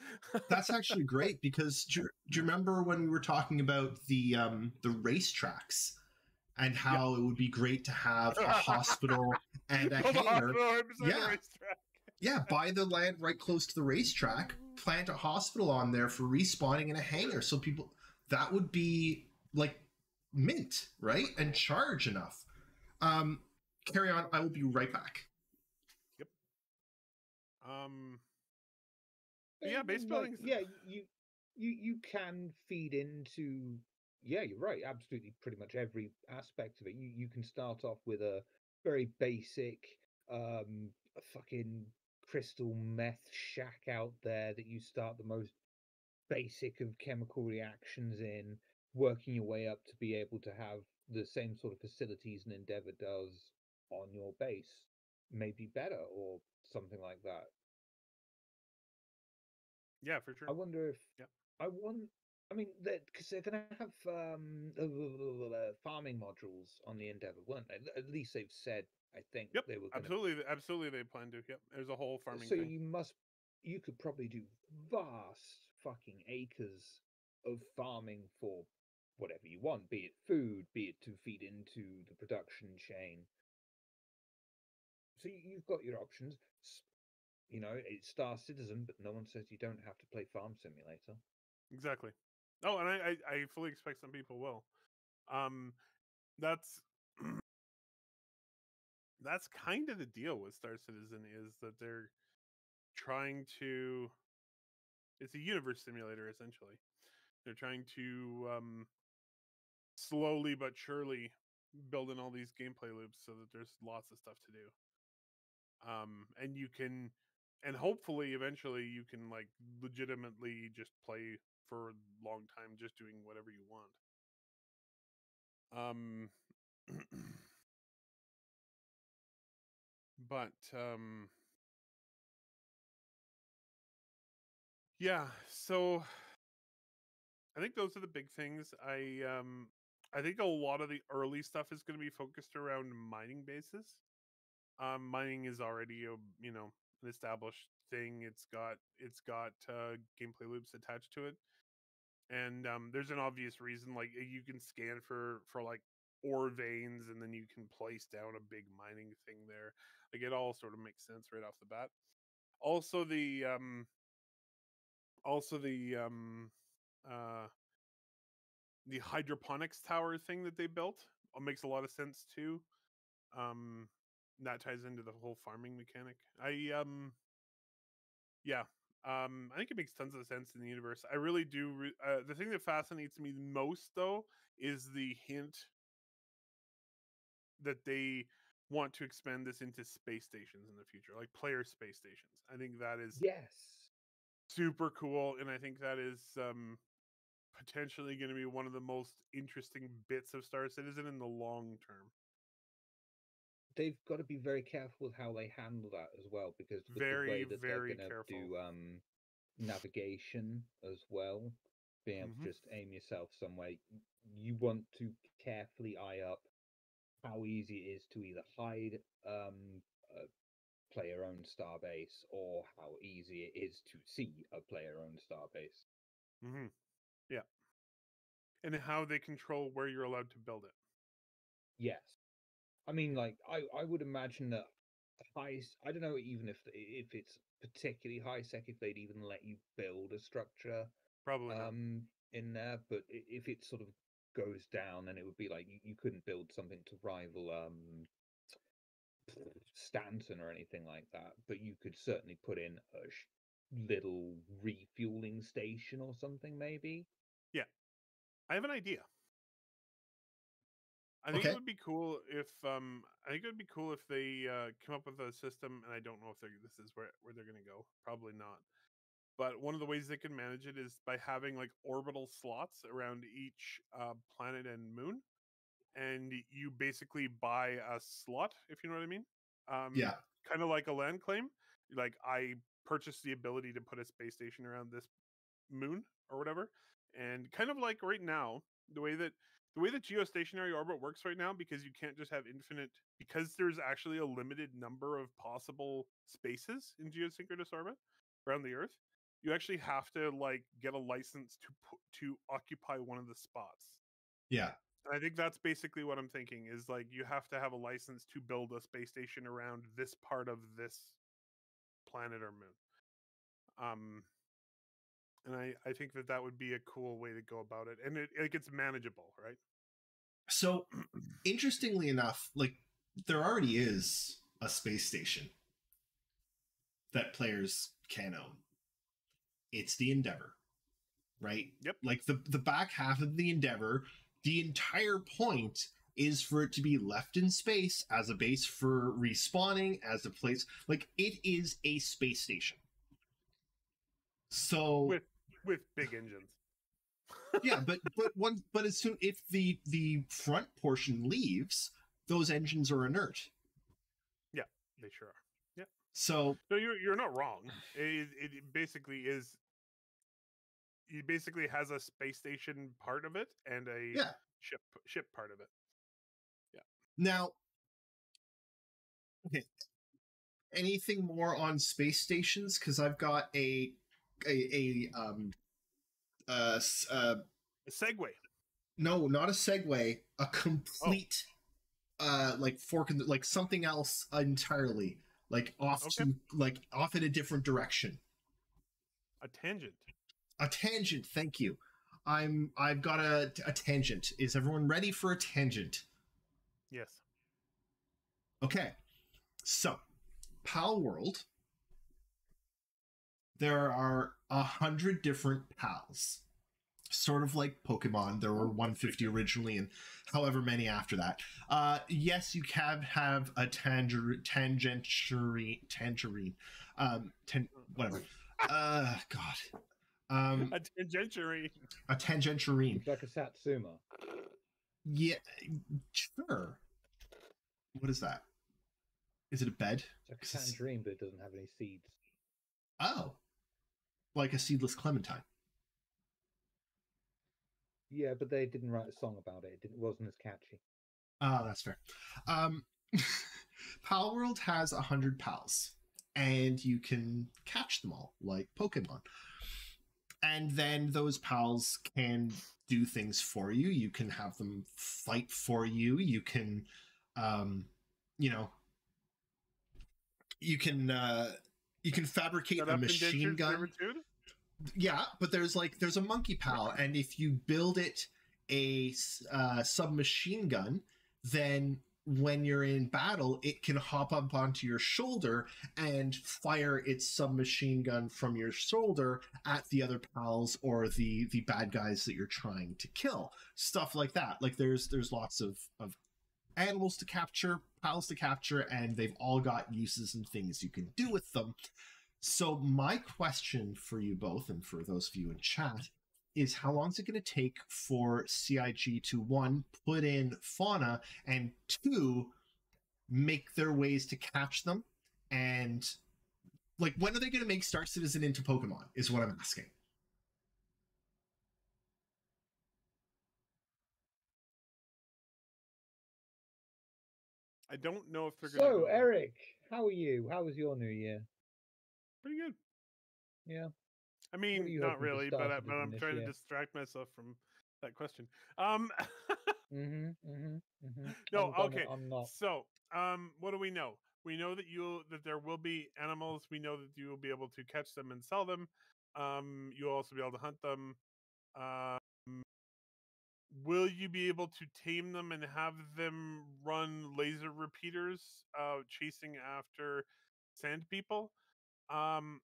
S1: That's actually great because do you, do you remember when we were talking about the um, the racetracks and how it would be great to have a hospital and a hangar?
S2: hospital right beside the
S1: Yeah. Yeah, buy the land right close to the racetrack, plant a hospital on there for respawning in a hangar, so people that would be like mint, right? And charge enough. Um, carry on. I will be right back. Yep.
S2: Um, But yeah,
S3: And,
S2: base
S3: like,
S2: buildings-
S3: Yeah, you you you can feed into. Yeah, you're right. Absolutely, pretty much every aspect of it. You you can start off with a very basic, um, a fucking crystal meth shack out there that you start the most basic of chemical reactions in, working your way up to be able to have the same sort of facilities an Endeavor does on your base, maybe better or something like that.
S2: yeah, for sure.
S3: I wonder if
S2: Yep.
S3: I want. I mean, because they're going to have um, farming modules on the Endeavor, weren't they? At least they've said. I think
S2: Yep,
S3: they were. Gonna,
S2: Absolutely, absolutely, they plan to. Yep, there's a whole farming
S3: So
S2: thing.
S3: you must, you could probably do vast fucking acres of farming for whatever you want, be it food, be it to feed into the production chain. So you- you've got your options. You know, it's Star Citizen, but no one says you don't have to play Farm Simulator.
S2: Exactly. Oh, and I, I, I fully expect some people will. Um, that's that's kind of the deal with Star Citizen is that they're trying to. It's a universe simulator essentially. They're trying to um, slowly but surely building all these gameplay loops so that there's lots of stuff to do. Um, and you can, and hopefully eventually you can like legitimately just play for a long time just doing whatever you want. Um but um yeah, so I think those are the big things. I um I think a lot of the early stuff is going to be focused around mining bases. Um mining is already a, you know, an established thing. It's got it's got uh gameplay loops attached to it and um, there's an obvious reason like you can scan for for like ore veins and then you can place down a big mining thing there like it all sort of makes sense right off the bat also the um also the um uh the hydroponics tower thing that they built uh, makes a lot of sense too um that ties into the whole farming mechanic i um yeah um, I think it makes tons of sense in the universe. I really do. Re- uh, the thing that fascinates me most, though, is the hint that they want to expand this into space stations in the future, like player space stations. I think that is
S3: Yes.
S2: super cool, and I think that is um, potentially going to be one of the most interesting bits of Star Citizen in the long term.
S3: They've got to be very careful with how they handle that as well, because with the
S2: Very,
S3: way that
S2: very
S3: they're going to
S2: careful.
S3: do um, navigation as well, being able
S2: Mhm.
S3: to just aim yourself somewhere, you want to carefully eye up how easy it is to either hide um, a player-owned starbase or how easy it is to see a player-owned starbase.
S2: hmm Yeah, and how they control where you're allowed to build it.
S3: Yes. I mean, like, I, I would imagine that high, I don't know even if if it's particularly high sec if they'd even let you build a structure
S2: Probably
S3: um in there, but if it sort of goes down, then it would be like you, you couldn't build something to rival um Stanton or anything like that, but you could certainly put in a sh- little refueling station or something, maybe.
S2: I have an idea. I think
S1: Okay.
S2: it would be cool if um I think it would be cool if they uh come up with a system and I don't know if they're this is where where they're going to go. Probably not. But one of the ways they can manage it is by having like orbital slots around each uh planet and moon and you basically buy a slot if you know what I mean. Um
S1: Yeah.
S2: kind of like a land claim. Like I purchased the ability to put a space station around this moon or whatever. And kind of like right now, the way that the way that geostationary orbit works right now, because you can't just have infinite because there's actually a limited number of possible spaces in geosynchronous orbit around the Earth, you actually have to like get a license to put to occupy one of the spots.
S1: Yeah.
S2: And I think that's basically what I'm thinking is like you have to have a license to build a space station around this part of this planet or moon. Um, and I, I think that that would be a cool way to go about it, and it like it's manageable, right?
S1: So, interestingly enough, like there already is a space station that players can own. It's the Endeavor, right?
S2: Yep.
S1: Like the the back half of the Endeavor, the entire point is for it to be left in space as a base for respawning, as a place like it is a space station. So
S2: With with big engines.
S1: yeah, but but one but as soon if the the front portion leaves, those engines are inert.
S2: Yeah, they sure are. Yeah.
S1: So
S2: No, you're you're not wrong. It, it basically is. It basically has a space station part of it and a
S1: Yeah.
S2: ship ship part of it. Yeah.
S1: Now, okay, anything more on space stations? Because I've got a a, a um uh, uh
S2: A segue.
S1: no, not a segue, a complete uh like fork in the, like something else entirely, like off
S2: Okay.
S1: to like off in a different direction.
S2: A tangent.
S1: A tangent, thank you. I'm I've got a, a tangent. Is everyone ready for a tangent?
S2: Yes.
S1: Okay. So, Pal World. There are a hundred different pals. Sort of like Pokemon. There were 150 originally and however many after that. Uh yes, you can have a tanger tangentarine tangerine. Um ten whatever. Uh god. Um
S2: A tangentarine.
S1: a tangentarine.
S3: It's like a Satsuma.
S1: Yeah, sure. What is that? Is it a bed?
S3: It's like a
S1: This
S3: tangerine, but it doesn't have any seeds.
S1: Oh, like a seedless clementine.
S3: Yeah, but they didn't write a song about it. It, didn't, it wasn't as catchy.
S1: Oh, that's fair. Um, Pal World has a hundred pals, and you can catch them all like Pokemon. And then those pals can do things for you. You can have them fight for you. You can, um, you know, you can uh, you can fabricate
S2: Set
S1: a machine gun.
S2: servitude?
S1: Yeah, but there's like there's a monkey pal, and if you build it a uh, submachine gun, then when you're in battle, it can hop up onto your shoulder and fire its submachine gun from your shoulder at the other pals or the the bad guys that you're trying to kill. Stuff like that. Like there's there's lots of of animals to capture, pals to capture, and they've all got uses and things you can do with them. So my question for you both, and for those of you in chat, is how long is it going to take for CIG to one put in fauna and two make their ways to catch them and like when are they going to make Star Citizen into Pokemon? Is what I'm asking.
S2: I don't know if they're going to.
S3: So, Eric, how are you? How was your New Year?
S2: Pretty good.
S3: Yeah.
S2: I mean, not really, but, I, but I'm trying to distract myself from that question. Um,
S3: Mm-hmm. Mm-hmm. mm-hmm.
S2: No, okay, so um, what do we know? We know that you that there will be animals. We know that you will be able to catch them and sell them. Um, you'll also be able to hunt them. Um, will you be able to tame them and have them run laser repeaters, uh, chasing after sand people? Um,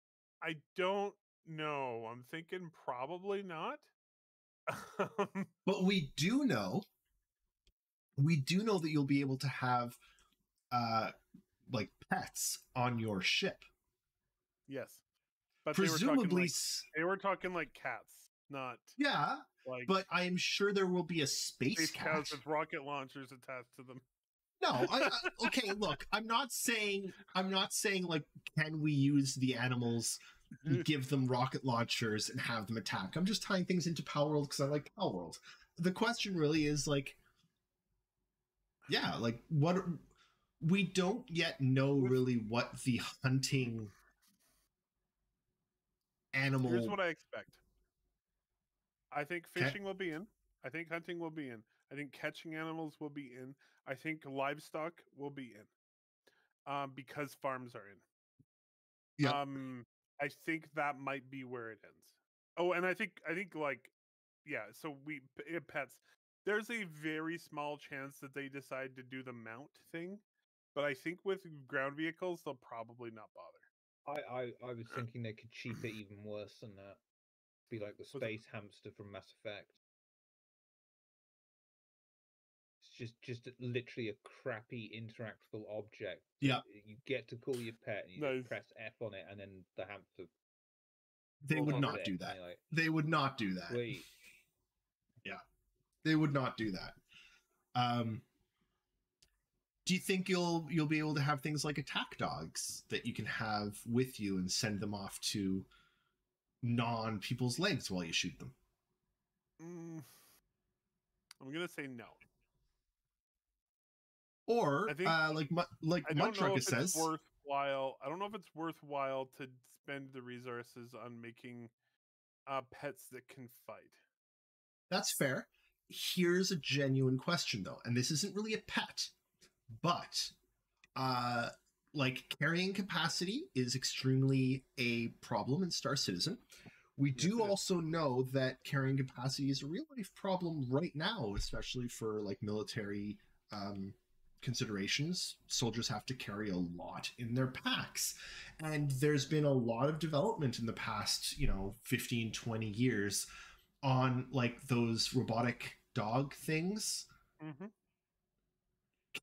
S2: I don't know. I'm thinking probably not.
S1: But we do know, we do know that you'll be able to have, uh, like pets on your ship.
S2: yes, but they were talking
S1: Presumably,
S2: like, were talking like cats, not
S1: yeah.
S2: like
S1: But I am sure there will be a space
S2: space
S1: cat.
S2: with rocket launchers attached to them.
S1: No, I, I, okay. Look, I'm not saying I'm not saying like can we use the animals, mm-hmm. give them rocket launchers, and have them attack. I'm just tying things into Pal World because I like Pal World. The question really is like, yeah, like what we don't yet know really what the hunting animal.
S2: Here's what I expect. I think fishing will be in. I think hunting will be in. I think catching animals will be in. I think livestock will be in. Um, because farms are in.
S1: Yep.
S2: Um, I think that might be where it ends. Oh, and I think I think like, yeah. So we uh, pets. There's a very small chance that they decide to do the mount thing, but I think with ground vehicles they'll probably not bother.
S3: I, I, I was thinking they could cheap it even worse than that. Be like the space hamster from Mass Effect. Just just literally a crappy interactable object.
S1: Yeah.
S3: You get to call your pet and you
S2: Nice.
S3: just press F on it and then the hamster
S1: they would not do that.
S3: like,
S1: They would not do that.
S3: Wait.
S1: yeah, they would not do that. Um, do you think you'll you'll be able to have things like attack dogs that you can have with you and send them off to non people's legs while you shoot them?
S2: Mm, I'm gonna say no.
S1: Or
S2: I think-
S1: uh, like like
S2: I don't know if it's
S1: says,
S2: worth worthwhile. I don't know if it's worthwhile to spend the resources on making uh, pets that can fight.
S1: That's fair. Here's a genuine question though, and this isn't really a pet, but uh like carrying capacity is extremely a problem in Star Citizen. We do also know that carrying capacity is a real life problem right now, especially for like military um, considerations. Soldiers have to carry a lot in their packs. And there's been a lot of development in the past, you know, 15, 20 years on like those robotic dog things.
S2: hmm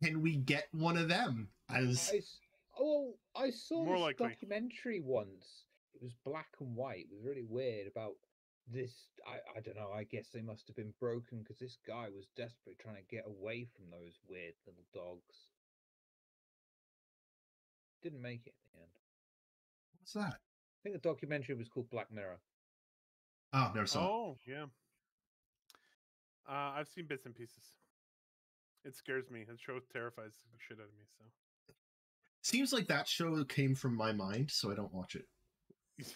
S1: Can we get one of them as
S3: I s- oh, I saw
S2: More
S3: this
S2: likely.
S3: documentary once. It was black and white. It was really weird about this. I, I don't know. I guess they must have been broken because this guy was desperately trying to get away from those weird little dogs. Didn't make it in the end.
S1: what's that?
S3: I think the documentary was called Black Mirror.
S1: Oh, never saw. it.
S2: Oh, yeah. Uh, I've seen bits and pieces. It scares me. The show terrifies the shit out of me. So
S1: Seems like that show came from my mind, so I don't watch it.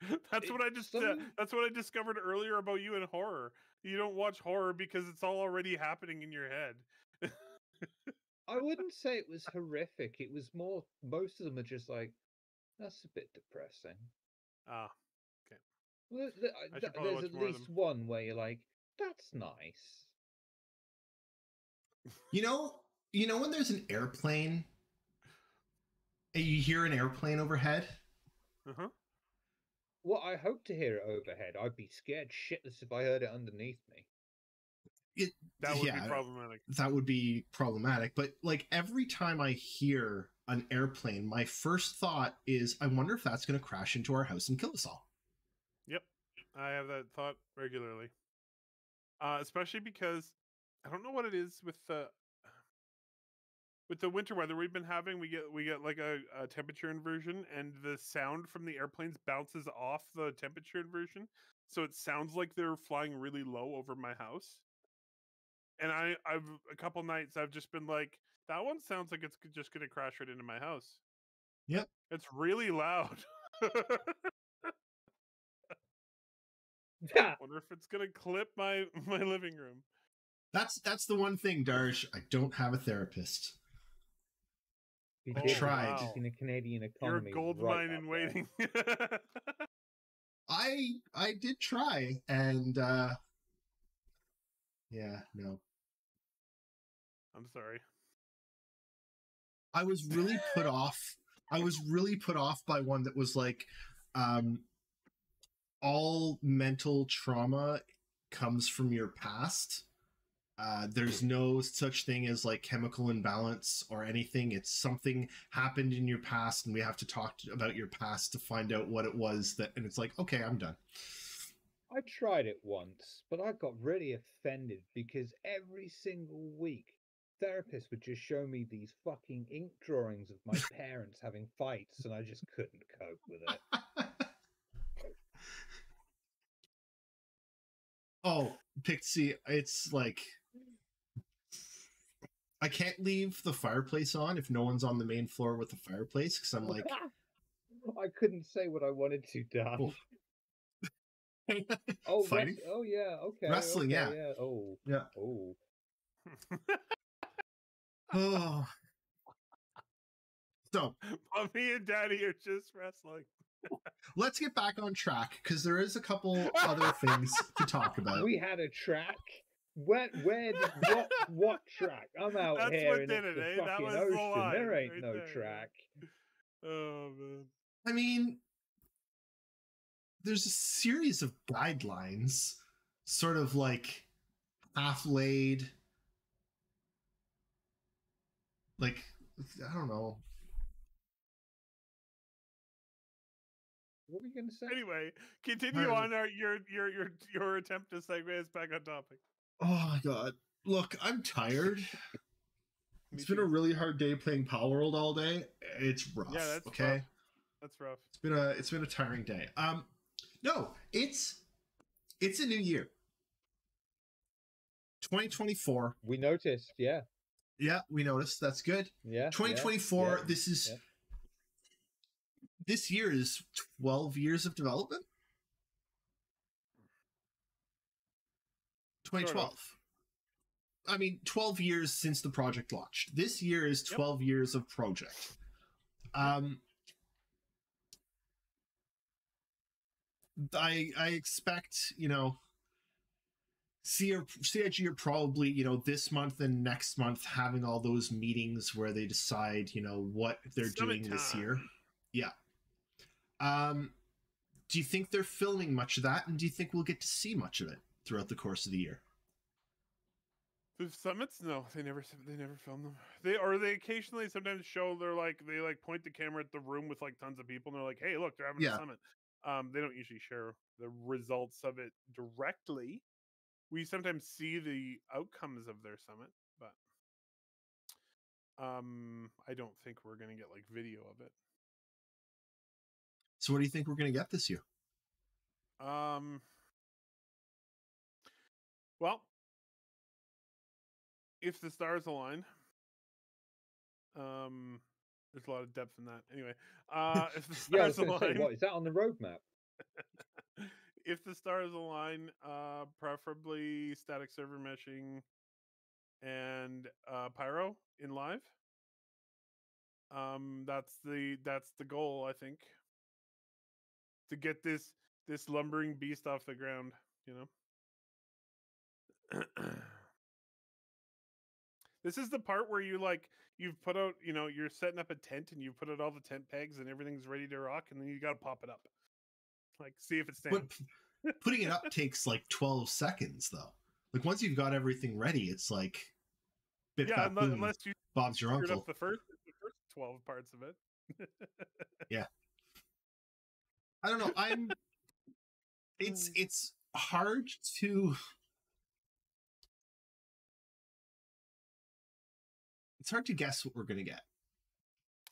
S2: that's
S3: It-
S2: what I just. Uh, that's what I discovered earlier about you and horror. You don't watch horror because it's all already happening in your head.
S3: I wouldn't say it was horrific. It was more. Most of them are just like, that's a bit depressing.
S2: Ah,
S3: Well, th-
S2: I
S3: th- there's at least one where you're like, that's nice.
S1: You know, you know when there's an airplane and you hear an airplane overhead?
S2: uh huh.
S3: Well, I hope to hear it overhead. I'd be scared shitless if I heard it underneath me.
S1: It
S2: That would
S1: yeah,
S2: be problematic.
S1: that would be problematic. But like every time I hear an airplane, my first thought is, I wonder if that's going to crash into our house and kill us all.
S2: Yep, I have that thought regularly. Uh, especially because I don't know what it is with the with the winter weather we've been having. We get we get like a, a temperature inversion, and the sound from the airplanes bounces off the temperature inversion, so it sounds like they're flying really low over my house. And I, I've a couple nights I've just been like, that one sounds like it's just gonna crash right into my house.
S1: Yep.
S2: it's really loud.
S3: Yeah.
S2: Wonder if it's gonna clip my my living room.
S1: That's that's the one thing, Darsh. I don't have a therapist.
S3: He
S1: I
S3: did
S1: tried.
S3: invest in the Canadian economy.
S2: You're a
S3: economy.
S2: gold
S3: right
S2: mine in waiting.
S1: I I did try, and uh yeah, no.
S2: I'm sorry.
S1: I was really put off. I was really put off by one that was like, um, all mental trauma comes from your past. Uh, there's no such thing as like chemical imbalance or anything. It's something happened in your past, and we have to talk to, about your past to find out what it was that. And it's like, okay, I'm done.
S3: I tried it once, but I got really offended because every single week, therapists would just show me these fucking ink drawings of my parents having fights, and I just couldn't cope with it.
S1: oh, Pixie, it's like I can't leave the fireplace on if no one's on the main floor with the fireplace because I'm like,
S3: I couldn't say what I wanted to, Don.
S1: Oh.
S3: Oh,
S1: Fighting?
S3: wrest- oh yeah, okay.
S1: Wrestling,
S3: okay,
S1: yeah.
S3: Oh,
S1: Yeah.
S3: Oh,
S1: oh. So
S2: Mommy and Daddy are just wrestling.
S1: let's get back on track because there is a couple other things to talk about.
S3: we had a track. Where, where, did, what, what track? I'm out
S2: That's
S3: here
S2: what
S3: and
S2: did it,
S3: the
S2: eh? That
S3: fucking
S2: was the
S3: ocean. There ain't
S2: right
S3: no
S2: there,
S3: track.
S2: Oh man.
S1: I mean, there's a series of guidelines, sort of like half laid. Like, I don't know.
S3: What were you going to say?
S2: Anyway, continue
S1: Alright.
S2: on our, your your your your attempt to segue us back on topic.
S1: Oh my god. Look, I'm tired.
S2: Me
S1: It's been a really hard day playing Pal World all day. It's rough.
S2: Yeah, that's
S1: okay.
S2: rough. That's rough.
S1: It's been a it's been a tiring day. Um no, it's it's a new year. 2024.
S3: We noticed, yeah,
S1: Yeah, we noticed. That's good.
S3: yeah. yeah,
S1: 2024
S3: yeah,
S1: this is
S3: yeah.
S1: this year is 12 years of development. 2012. I mean, 12 years since the project launched. This year is
S2: Yep.
S1: 12 years of project. Um, I I expect you know. CIG are probably you know this month and next month having all those meetings where they decide you know what they're doing this year. Yeah. Um, do you think they're filming much of that, and do you think we'll get to see much of it throughout the course of the year?
S2: The summits? No, they never. They never film them. They or they occasionally sometimes show. They're like they like point the camera at the room with like tons of people, and they're like, "Hey, look, they're having
S1: Yeah.
S2: a summit." Um, they don't usually share the results of it directly. We sometimes see the outcomes of their summit, but um, I don't think we're gonna get like video of it.
S1: So, what do you think we're going to get this year?
S2: Um. Well, if the stars align, um, there's a lot of depth in that. Anyway, uh, if the
S3: Yeah,
S2: stars
S3: going to say,
S2: align,
S3: what is that on the roadmap?
S2: if the stars align, uh, preferably static server meshing and uh, pyro in live. Um, that's the that's the goal, I think, to get this this lumbering beast off the ground. You know. This is the part where you like you've put out, you know, you're setting up a tent and you put out all the tent pegs and everything's ready to rock, and then you got to pop it up, like see if it stands.
S1: p- putting it up takes like 12 seconds, though. Like, once you've got everything ready, it's like, bip,
S2: yeah,
S1: bap,
S2: unless,
S1: boom,
S2: unless you
S1: Bob's your uncle.
S2: up the first the first twelve parts of it. Yeah.
S1: I don't know. I'm. It's mm. it's hard to. It's hard to guess what we're gonna get.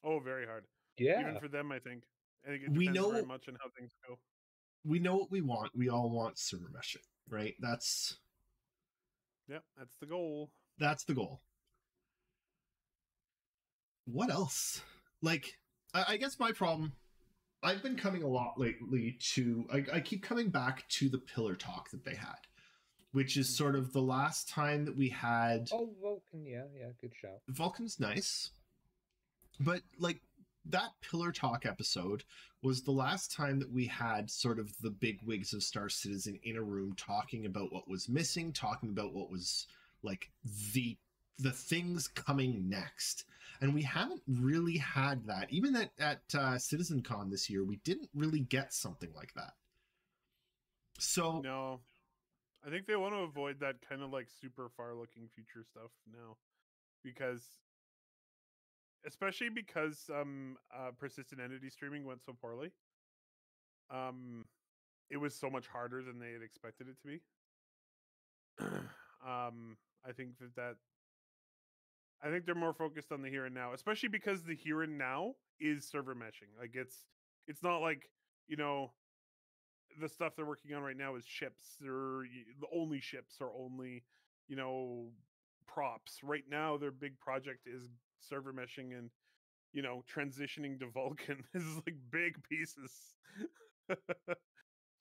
S2: oh, very hard.
S3: Yeah.
S2: Even for them, I think. I think it
S1: We
S2: depends very
S1: know-
S2: much on how things go.
S1: We know what we want. We all want server meshing, right? That's
S2: Yep, that's the goal.
S1: that's the goal. What else? Like, I, I guess my problem. I've been coming a lot lately to. I, I keep coming back to the pillar talk that they had, which is sort of the last time that we had.
S3: Oh, Vulcan. Yeah, yeah. Good shout.
S1: Vulcan's nice, but like that Pillar Talk episode was the last time that we had sort of the big wigs of Star Citizen in a room talking about what was missing, talking about what was like the the things coming next. And we haven't really had that. Even at at uh, CitizenCon this year, we didn't really get something like that. So
S2: No, I think they want to avoid that kind of like super far looking future stuff now, because especially because um uh, persistent entity streaming went so poorly. Um, it was so much harder than they had expected it to be. um, I think that that I think they're more focused on the here and now, especially because the here and now is server meshing. Like it's it's not like you know the stuff they're working on right now is ships. Or the only ships or only you know props. Right now their big project is server meshing and you know transitioning to vulcan. This is like big pieces.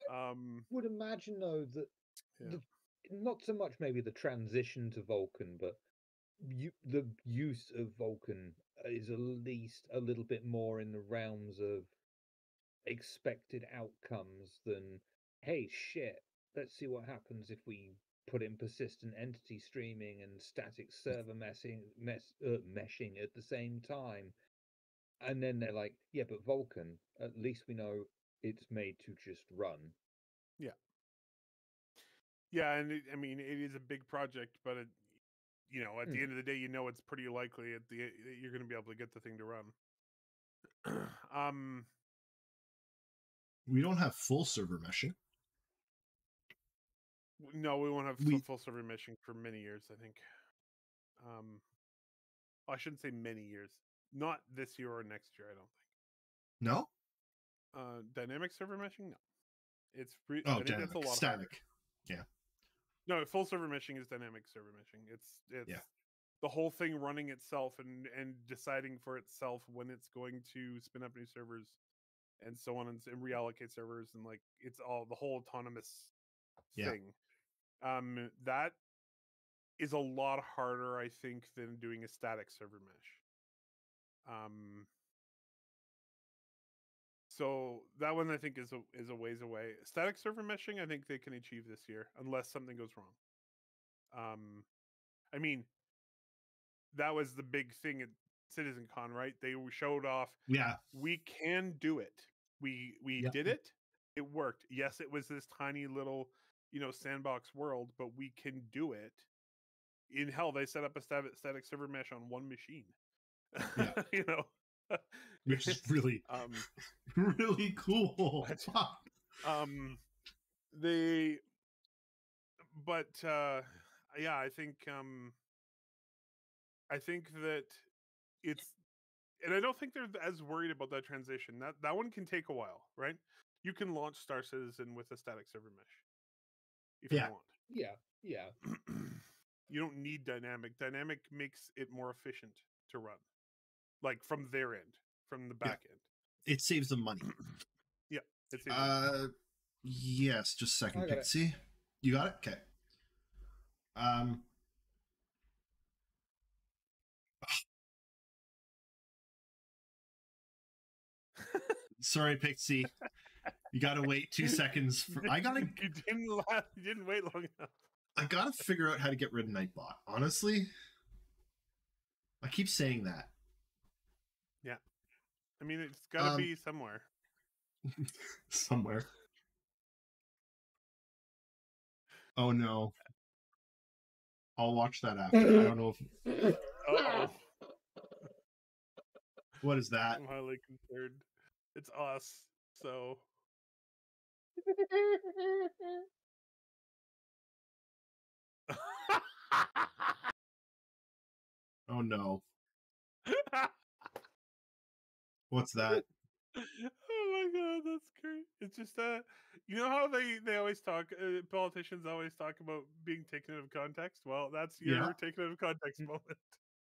S2: Um
S3: Would imagine though that
S2: Yeah.
S3: the, not so much maybe the transition to Vulcan, but you, the use of Vulcan is at least a little bit more in the realms of expected outcomes than hey shit let's see what happens if we put in persistent entity streaming and static server messing mess, uh, meshing at the same time. And then they're like yeah but vulcan at least we know it's made to just run.
S2: Yeah. Yeah, and it, i mean it is a big project but it you know at the
S3: Hmm.
S2: end of the day you know it's pretty likely at the that you're going to be able to get the thing to run. Um
S1: we don't have full server meshing.
S2: no we won't have
S1: We-
S2: full server meshing for many years i think. Um i shouldn't say many years. Not this year or next year i don't think.
S1: No?
S2: uh dynamic server meshing? No. It's pre-
S1: Oh, dynamic,
S2: a lot
S1: static.
S2: no full server meshing is dynamic server meshing. It's it's the whole thing running itself and and deciding for itself when it's going to spin up new servers and so on and, and reallocate servers and like it's all the whole autonomous
S1: Yeah.
S2: thing. Um, that is a lot harder, I think, than doing a static server mesh. Um, so that one I think is a is a ways away. Static server meshing, I think they can achieve this year, unless something goes wrong. Um, I mean, that was the big thing at CitizenCon, right? They showed off
S1: Yeah.
S2: we can do it. We we
S1: Yep.
S2: did it. It worked. Yes, it was this tiny little, you know, sandbox world, but we can do it. In hell, they set up a static, server mesh on one machine.
S1: Yeah.
S2: you know,
S1: Which is really,
S2: um,
S1: really cool. Fuck.
S2: um, they, but uh, yeah, I think um, I think that it's, and I don't think they're as worried about that transition. That that one can take a while, right? You can launch Star Citizen with a static server mesh if
S1: Yeah.
S2: you want.
S3: Yeah, yeah.
S2: you don't need dynamic. Dynamic makes it more efficient to run, like from their end, from the
S1: Yeah.
S2: back end.
S1: It saves them money.
S2: It's easy.
S1: Uh, yes. Just a second,
S3: got it.
S1: Pixie. You got it. Okay. Um. Sorry, Pixie. You gotta wait two seconds. For, I gotta,
S2: you didn't la- you didn't wait long enough.
S1: I gotta figure out how to get rid of Nightbot. Honestly, I keep saying that.
S2: Yeah, I mean, it's got to
S1: Um,
S2: be somewhere.
S1: somewhere. Oh no. I'll watch that after. I don't know if
S2: Oh,
S1: what is that?
S2: I'm highly concerned. It's us. So
S1: Oh no. What's that?
S2: oh my god, that's great. It's just uh you know how they they always talk uh, politicians always talk about being taken out of context? Well, that's your
S1: Yeah.
S2: taken out of context moment.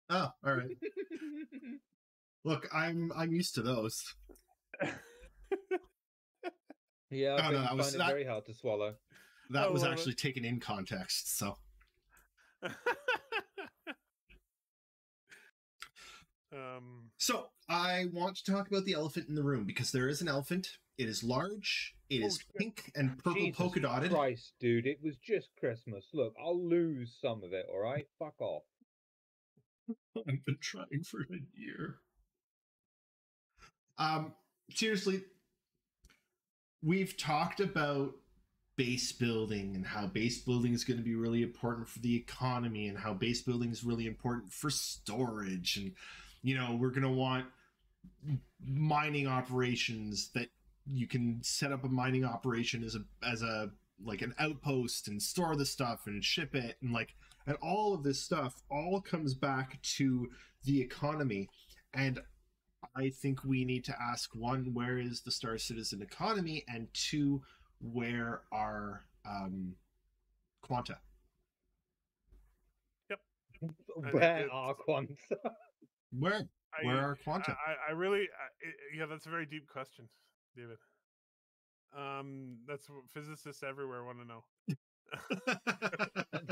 S1: Oh, all right. Look, I'm I'm used to those.
S3: Yeah,
S1: Oh,
S3: I
S1: no,
S3: think
S1: that
S3: you
S1: was-
S3: find it
S1: that-
S3: very hard to swallow.
S1: That
S2: I
S1: was
S2: love it.
S1: actually taken in context. So,
S2: um
S1: so I want to talk about the elephant in the room because there is an elephant. It is large. It
S2: Oh,
S1: is
S2: shit.
S1: pink and purple
S3: Jesus
S1: polka dotted.
S3: Christ, dude, it was just Christmas. Look, I'll lose some of it, all right? Fuck off.
S1: I've been trying for a year. Um, seriously, we've talked about base building and how base building is going to be really important for the economy and how base building is really important for storage and you know we're going to want mining operations that you can set up a mining operation as a as a like an outpost and store the stuff and ship it and like and all of this stuff all comes back to the economy. And i think we need to ask one where is the star citizen economy and two where are um quanta
S2: think
S3: Where are Quanta?
S1: where
S2: I,
S1: where are quanta
S2: I, I really I, I- yeah, that's a very deep question, David. Um that's what physicists everywhere want to know.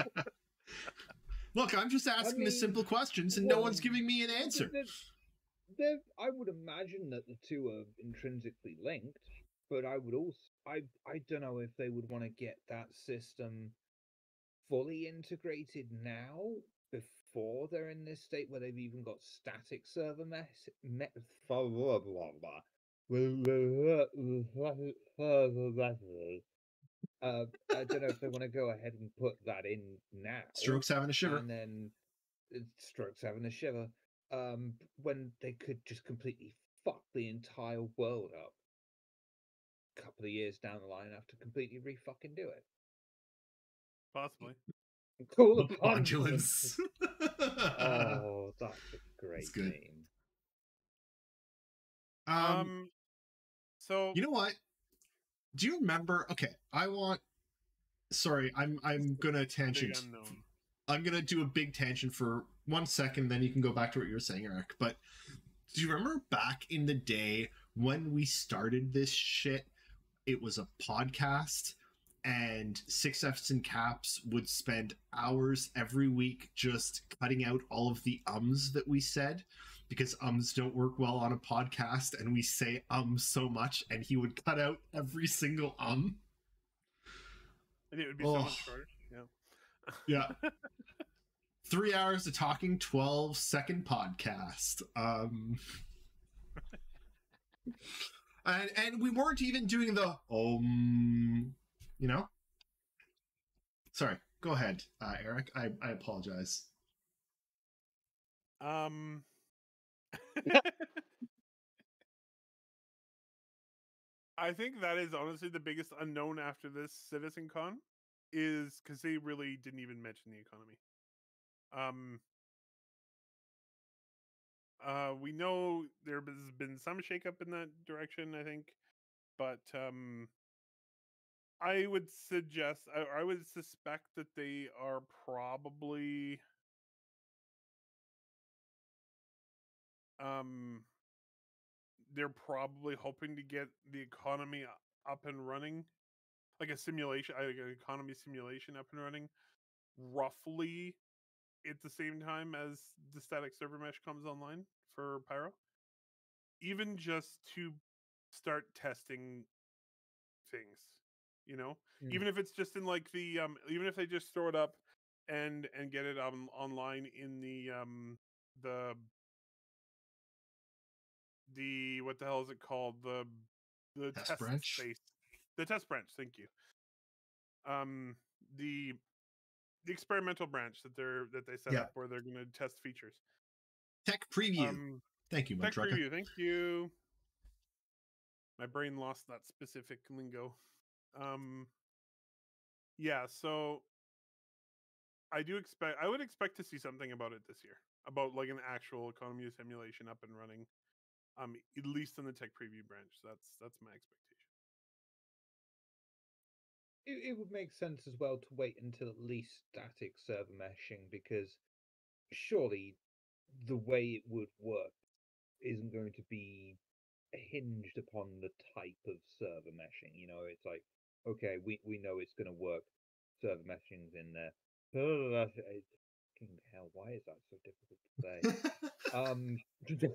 S1: look i'm just asking the
S3: mean,
S1: simple questions and no one's giving me an answer
S3: They're- they're- I would imagine that the two are intrinsically linked, but I would also I I don't know if they would want to get that system fully integrated now before they're in this state where they've even got static server mess me, blah, blah, blah, blah. Uh, I don't know if they want to go ahead and put that in now
S1: strokes having a shiver
S3: and then uh, strokes having a shiver um when they could just completely fuck the entire world up a couple of years down the line have to completely re-fucking do it
S2: Possibly.
S3: call
S1: the
S3: upon oh that's a great
S1: good.
S3: name
S1: um
S2: Um so
S1: You know what? Do you remember? Okay, I want. Sorry, I'm I'm gonna
S2: big
S1: tangent. I'm gonna do a big tangent for one second, then you can go back to what you were saying, Eric. But do you remember back in the day when we started this shit, it was a podcast, and Six F's and Caps would spend hours every week just cutting out all of the ums that we said because ums don't work well on a podcast, and we say um so much, and he would cut out every single um.
S2: And it would be so
S1: Oh.
S2: much shorter. Yeah.
S1: Yeah. Three hours of talking, 12 second podcast. Um and and we weren't even doing the um you know? Sorry, go ahead, uh, Eric. I, I apologize.
S2: Um. I think that is honestly the biggest unknown after this Citizen Con is because they really didn't even mention the economy. Um. Uh, we know there has been some shakeup in that direction, I think, but um, I would suggest, I, I would suspect that they are probably um they're probably hoping to get the economy up and running like a simulation like an economy simulation up and running roughly at the same time as the static server mesh comes online for pyro. Even just to start testing things you know?
S3: Mm.
S2: even if it's just in like the um even if they just throw it up and and get it on online in the um the the what the hell is it called? The the
S1: Test
S2: test,
S1: branch?
S2: space. The test branch thank you. Um the the experimental branch that they're that they set
S1: Yeah.
S2: up where they're going to test features.
S1: Tech preview.
S2: um
S1: Thank you,
S2: tech preview thank you. My brain lost that specific lingo. Um yeah so i do expect i would expect to see something about it this year about like an actual economy simulation up and running um at least in the tech preview branch. That's that's my expectation
S3: it, it would make sense as well to wait until at least static server meshing because surely the way it would work isn't going to be hinged upon the type of server meshing. You know, it's like, okay, we, we know it's going to work. Server meshing's in there. Fucking hell, why is that so difficult to say? um,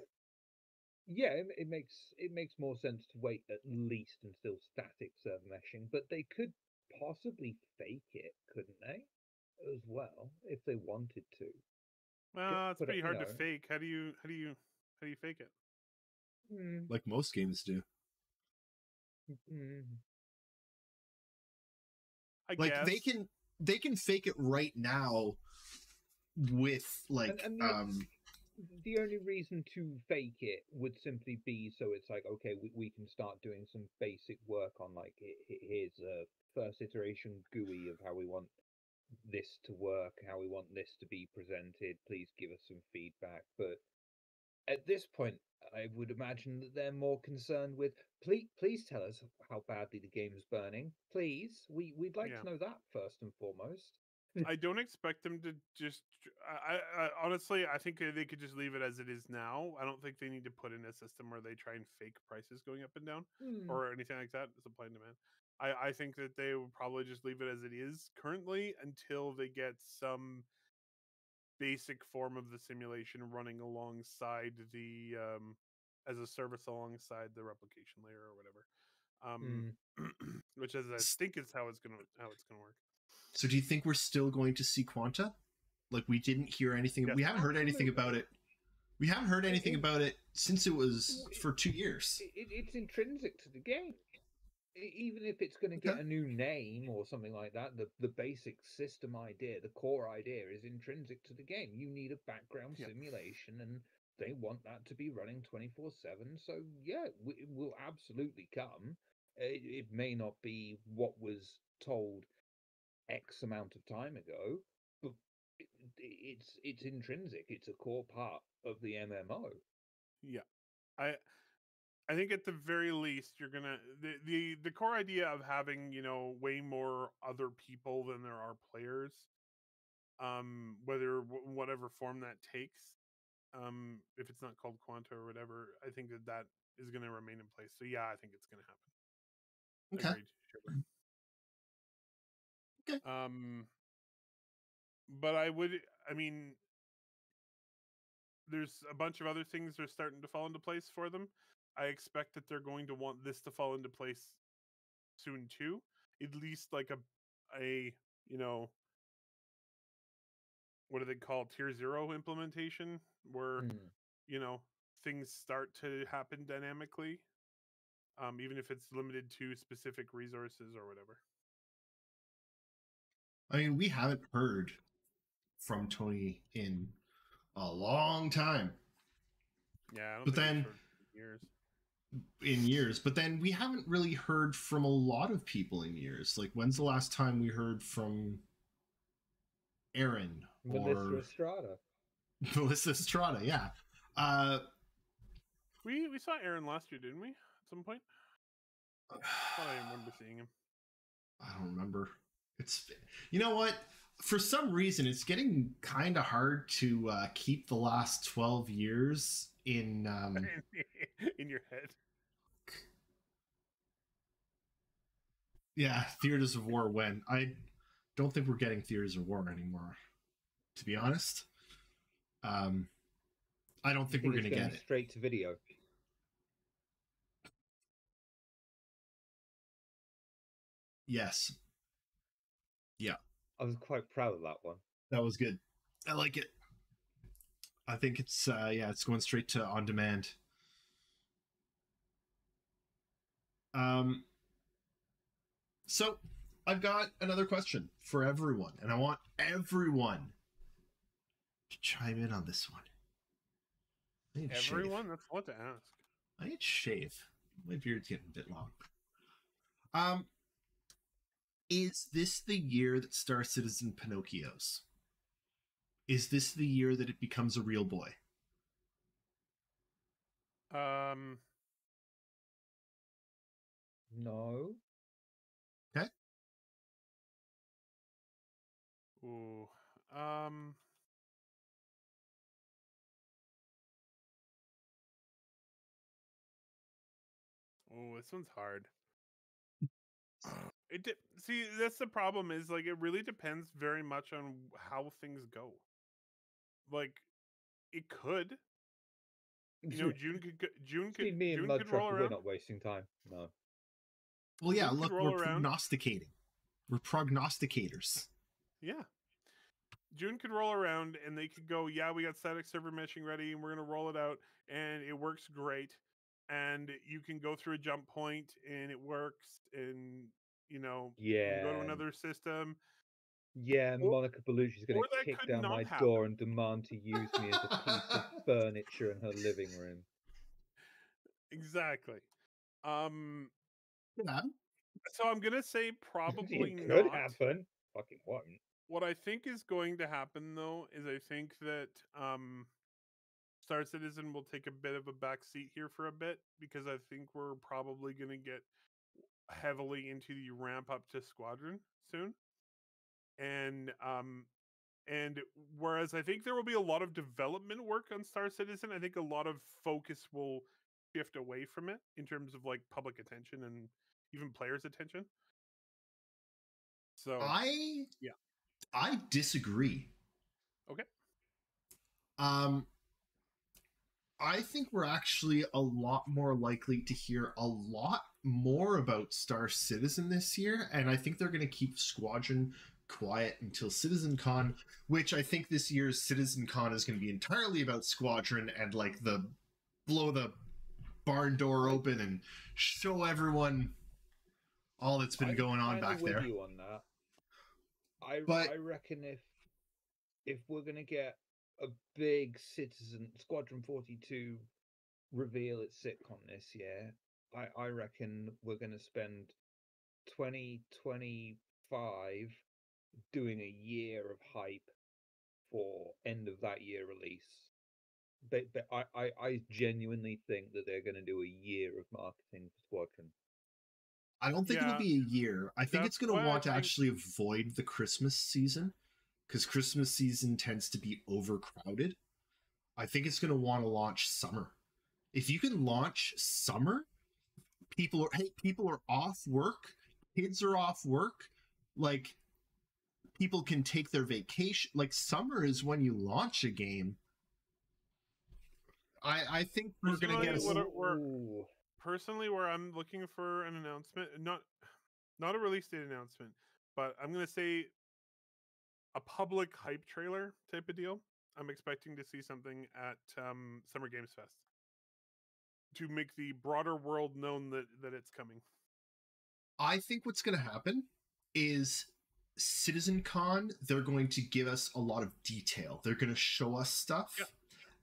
S3: yeah, it, it makes it makes more sense to wait at least until static server meshing, but they could possibly fake it, couldn't they? As well, if they wanted to.
S2: well it's
S3: put it,
S2: pretty
S3: you
S2: hard to fake how do you how do you how do you fake it
S3: Hmm,
S1: like most games do.
S3: hmm.
S2: i
S1: Like
S2: guess
S1: they can they can fake it right now with like
S3: and the-
S1: um Mm-hmm.
S3: the only reason to fake it would simply be so it's like okay we, we can start doing some basic work on like he- he- here's a first iteration GUI of how we want this to work how we want this to be presented. Please give us some feedback. But at this point i would imagine that they're more concerned with please please tell us how badly the game's burning. Please we we'd like
S2: Yeah.
S3: to know that first and foremost
S2: I don't expect them to just. I, I, honestly, I think they could just leave it as it is now. I don't think they need to put in a system where they try and fake prices going up and down
S3: Hmm.
S2: or anything like that. Supply and demand. I, I think that they would probably just leave it as it is currently until they get some basic form of the simulation running alongside the um, as a service alongside the replication layer or whatever. Um,
S3: Hmm.
S2: which is i think is how it's gonna how it's gonna work.
S1: So do you think we're still going to see Quanta? Like we didn't hear anything.
S2: Yes.
S1: We haven't heard anything about it. We haven't heard anything
S3: it-
S1: about it since it was
S3: it-
S1: for two years.
S3: it, it- it's intrinsic to the game. Even if it's going to get a new name or something like that, the, the basic system idea, the core idea is intrinsic to the game. You need a background
S2: Yeah.
S3: simulation, and they want that to be running 24 7. So, yeah, w- it will absolutely come. It, it may not be what was told X amount of time ago, but it, it's it's intrinsic. It's a core part of the MMO.
S2: Yeah. I I think at the very least you're gonna the, the the core idea of having, you know, way more other people than there are players, um, whether whatever form that takes, um, if it's not called Quanta or whatever, I think that that is going to remain in place. So yeah, I think it's going to happen.
S1: Okay.
S2: Agreed. Sure.
S1: Okay.
S2: Um, but I would. I mean, there's a bunch of other things that are starting to fall into place for them. I expect that they're going to want this to fall into place soon too. At least like a a you know what do they call tier zero implementation where
S3: Hmm.
S2: you know things start to happen dynamically um even if it's limited to specific resources or whatever
S1: I mean, we haven't heard from Tony in a long time.
S2: yeah I don't
S1: But
S2: think
S1: then-
S2: in years
S1: in years, but then we haven't really heard from a lot of people in years. Like, when's the last time we heard from Aaron or
S3: Melissa
S1: or
S3: Estrada.
S1: Melissa Estrada? Yeah. Uh,
S2: we we saw aaron last year didn't we at some point i thought i remember seeing him
S1: I don't remember. It's you know what? For some reason, it's getting kind of hard to uh, keep the last twelve years in. Um,
S2: in your head
S1: yeah, theaters of war. When I don't think we're getting theaters of war anymore. To be honest, um, I don't think,
S3: You
S1: we're gonna
S3: going
S1: get it.
S3: straight to video.
S1: Yes,
S3: I was quite proud of that one.
S1: that was good. I like it. I think it's uh, yeah, it's going straight to on demand. Um, so I've got another question for everyone, and I want everyone to chime in on this one. I need shave.
S2: everyone that's what to ask
S1: I need shave. My beard's getting a bit long. Um, is this the year that Star Citizen Pinocchio's? Is this the year that it becomes a real boy?
S2: um
S3: No.
S2: ooh um Oh, this one's hard. It de- see that's the problem is like it really depends very much on how things go. Like it could, you know, June could go- June
S3: See,
S2: could
S3: me
S2: June
S3: Mud
S2: could roll
S3: Trucker, we're not wasting time. No.
S1: Well, yeah,
S2: We could
S1: look, we're
S2: around.
S1: prognosticating. We're prognosticators.
S2: Yeah. June could roll around and they could go, yeah, we got static server meshing ready and we're going to roll it out and it works great. And you can go through a jump point and it works and, you know,
S3: Yeah.
S2: can go to another system.
S3: Yeah,
S2: Or-
S3: Monica Bellucci's going to kick down my
S2: happen.
S3: door and demand to use me as a piece of furniture in her living room.
S2: Exactly. Um,
S1: Yeah.
S2: so I'm going to say probably
S3: it could
S2: not.
S3: happen. Fucking won't.
S2: What I think is going to happen though is I think that um Star Citizen will take a bit of a back seat here for a bit because I think we're probably going to get heavily into the ramp up to Squadron soon. And um and whereas I think there will be a lot of development work on Star Citizen, I think a lot of focus will shift away from it in terms of like public attention and even players' attention. So
S1: I
S2: Yeah.
S1: I disagree.
S2: Okay.
S1: Um I think we're actually a lot more likely to hear a lot more about Star Citizen this year, and I think they're going to keep Squadron quiet until Citizen Con, which I think this year's Citizen Con is going to be entirely about Squadron and like the blow the barn door open and show everyone all that's been
S3: I'm
S1: going on back
S3: with
S1: there.
S3: You on that. I
S1: But-
S3: I reckon if if we're gonna get a big Citizen Squadron Forty Two reveal at CitCon this year, I I reckon we're gonna spend twenty twenty five doing a year of hype for end of that year release. But but I I, I genuinely think that they're gonna do a year of marketing for Squadron.
S1: I don't think
S2: Yeah.
S1: it'll be a year. I think
S2: That's
S1: it's going to
S2: I
S1: want to actually avoid the Christmas season because Christmas season tends to be overcrowded. I think it's going to want to launch summer. If you can launch summer, people are hey, people are off work, kids are off work, like people can take their vacation. Like summer is when you launch a game. I I think we're gonna get a,
S2: Personally, what are- we're-
S3: Ooh.
S2: personally where I'm looking for an announcement, not not a release date announcement, but I'm gonna say a public hype trailer type of deal. I'm expecting to see something at um, Summer Games Fest to make the broader world known that that it's coming.
S1: I think what's going to happen is Citizen Con, they're going to give us a lot of detail. They're going to show us stuff,
S2: Yep.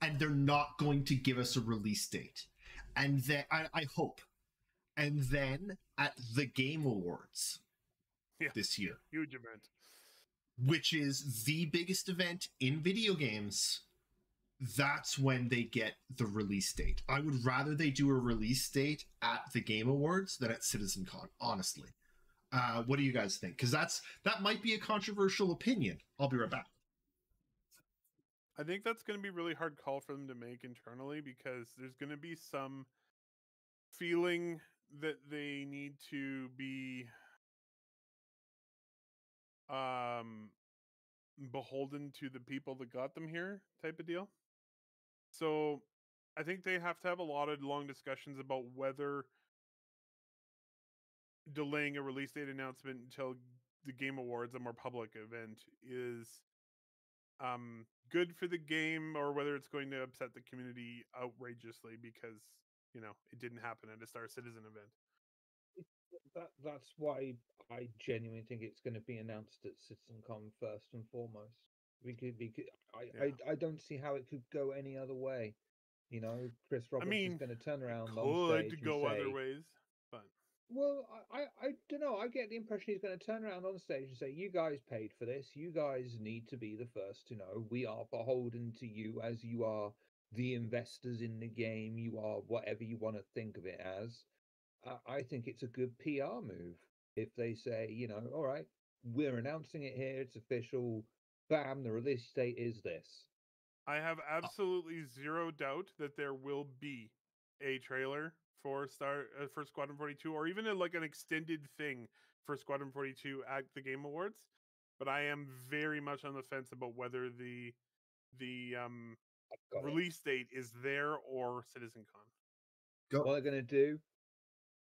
S1: and they're not going to give us a release date. And then, I, I hope. And then at the Game Awards
S2: Yeah.
S1: this year,
S2: Huge event.
S1: which is the biggest event in video games, that's when they get the release date. I would rather they do a release date at the Game Awards than at Citizen Con, honestly. Uh, what do you guys think? Because that's that might be a controversial opinion. I'll be right back.
S2: I think that's going to be really hard call for them to make internally because there's going to be some feeling that they need to be um beholden to the people that got them here type of deal. So I think they have to have a lot of long discussions about whether delaying a release date announcement until the game awards a more public event is um good for the game or whether it's going to upset the community outrageously because you know it didn't happen at a star citizen event
S3: that that's why I genuinely think it's going to be announced at CitizenCon first and foremost. Because, could I,
S2: Yeah.
S3: I I don't see how it could go any other way. You know, Chris Roberts
S2: mean,
S3: is going to turn around on stage
S2: could
S3: and
S2: go other ways but
S3: Well, I, I, I don't know. I get the impression he's going to turn around on stage and say, "You guys paid for this. You guys need to be the first to know. We are beholden to you as you are the investors in the game. You are whatever you want to think of it as." I, I think it's a good PR move if they say, you know, all right, we're announcing it here. It's official. Bam, the release date is this.
S2: i have absolutely zero doubt that there will be a trailer for star uh, for squadron 42 or even a, like an extended thing for squadron 42 at the game awards but i am very much on the fence about whether the the um
S3: Got it.
S2: release date is there or citizen con
S1: Go.
S3: what they're going to do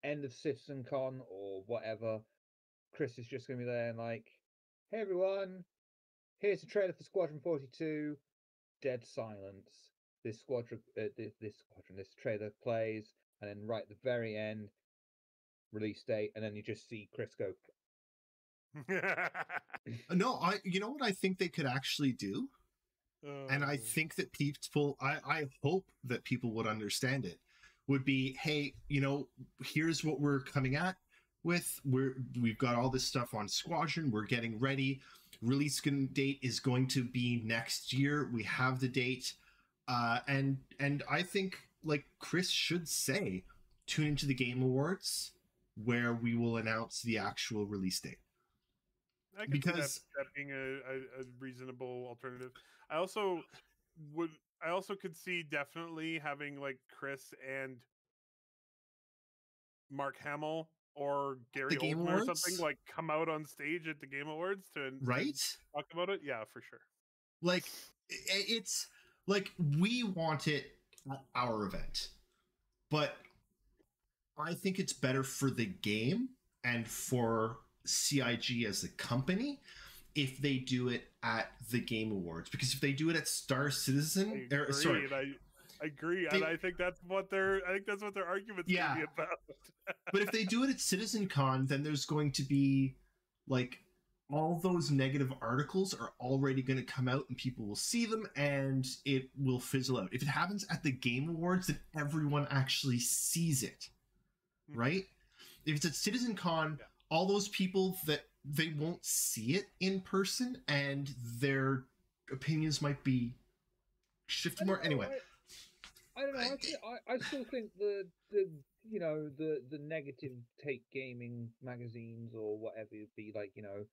S3: end of Citizen Con or whatever. Chris is just going to be there and like, hey everyone, here's the trailer for Squadron 42. Dead silence. This squadron, uh, this, this squadron, this trailer plays, and then right at the very end, release date, and then you just see Chris go.
S1: No, I. You know what I think they could actually do, and I
S2: Oh.
S1: think that people. I I hope that people would understand it. Would be, hey, you know, here's what we're coming at with. We're we've got all this stuff on Squadron. We're getting ready. Release date is going to be next year. We have the date, uh, and and I think like Chris should say, tune into the Game Awards where we will announce the actual release date.
S2: I
S1: because-
S2: that, that being a, a, a reasonable alternative. I also would. I also could see definitely having like Chris and Mark Hamill or Gary
S1: Game
S2: Oldman or something like come out on stage at the Game Awards to
S1: Right?
S2: talk about it. Yeah, for sure.
S1: like it's like we want it at our event but i think it's better for the game and for cig as a company if they do it at the game awards because if they do it at star citizen or, sorry
S2: I, agree,
S1: They-
S2: and I think that's what their I think that's what their argument's
S1: Yeah.
S2: gonna be about.
S1: but if they do it at citizen con then there's going to be like all those negative articles are already going to come out and people will see them and it will fizzle out if it happens at the game awards then everyone actually sees it
S2: Mhm.
S1: right if it's at citizen con
S2: Yeah.
S1: all those people that they won't see it in person and their opinions might be shifted more anyway
S3: I, don't know. I,
S1: I-
S3: I, I still think the the you know the the negative take gaming magazines or whatever it be like you know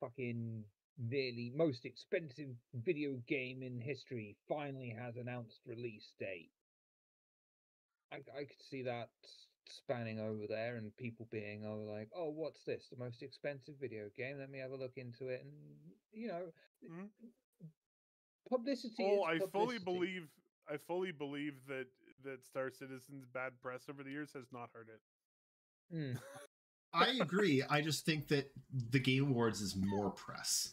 S3: fucking nearly most expensive video game in history finally has announced release date. I, I could see that spanning over there and people being oh like oh what's this the most expensive video game let me have a look into it and you know
S2: Mhm.
S3: publicity
S2: Oh, I fully believe I fully believe that that Star Citizen's bad press over the years has not hurt it.
S3: Hmm.
S1: I agree. I just think that the Game Awards is more press.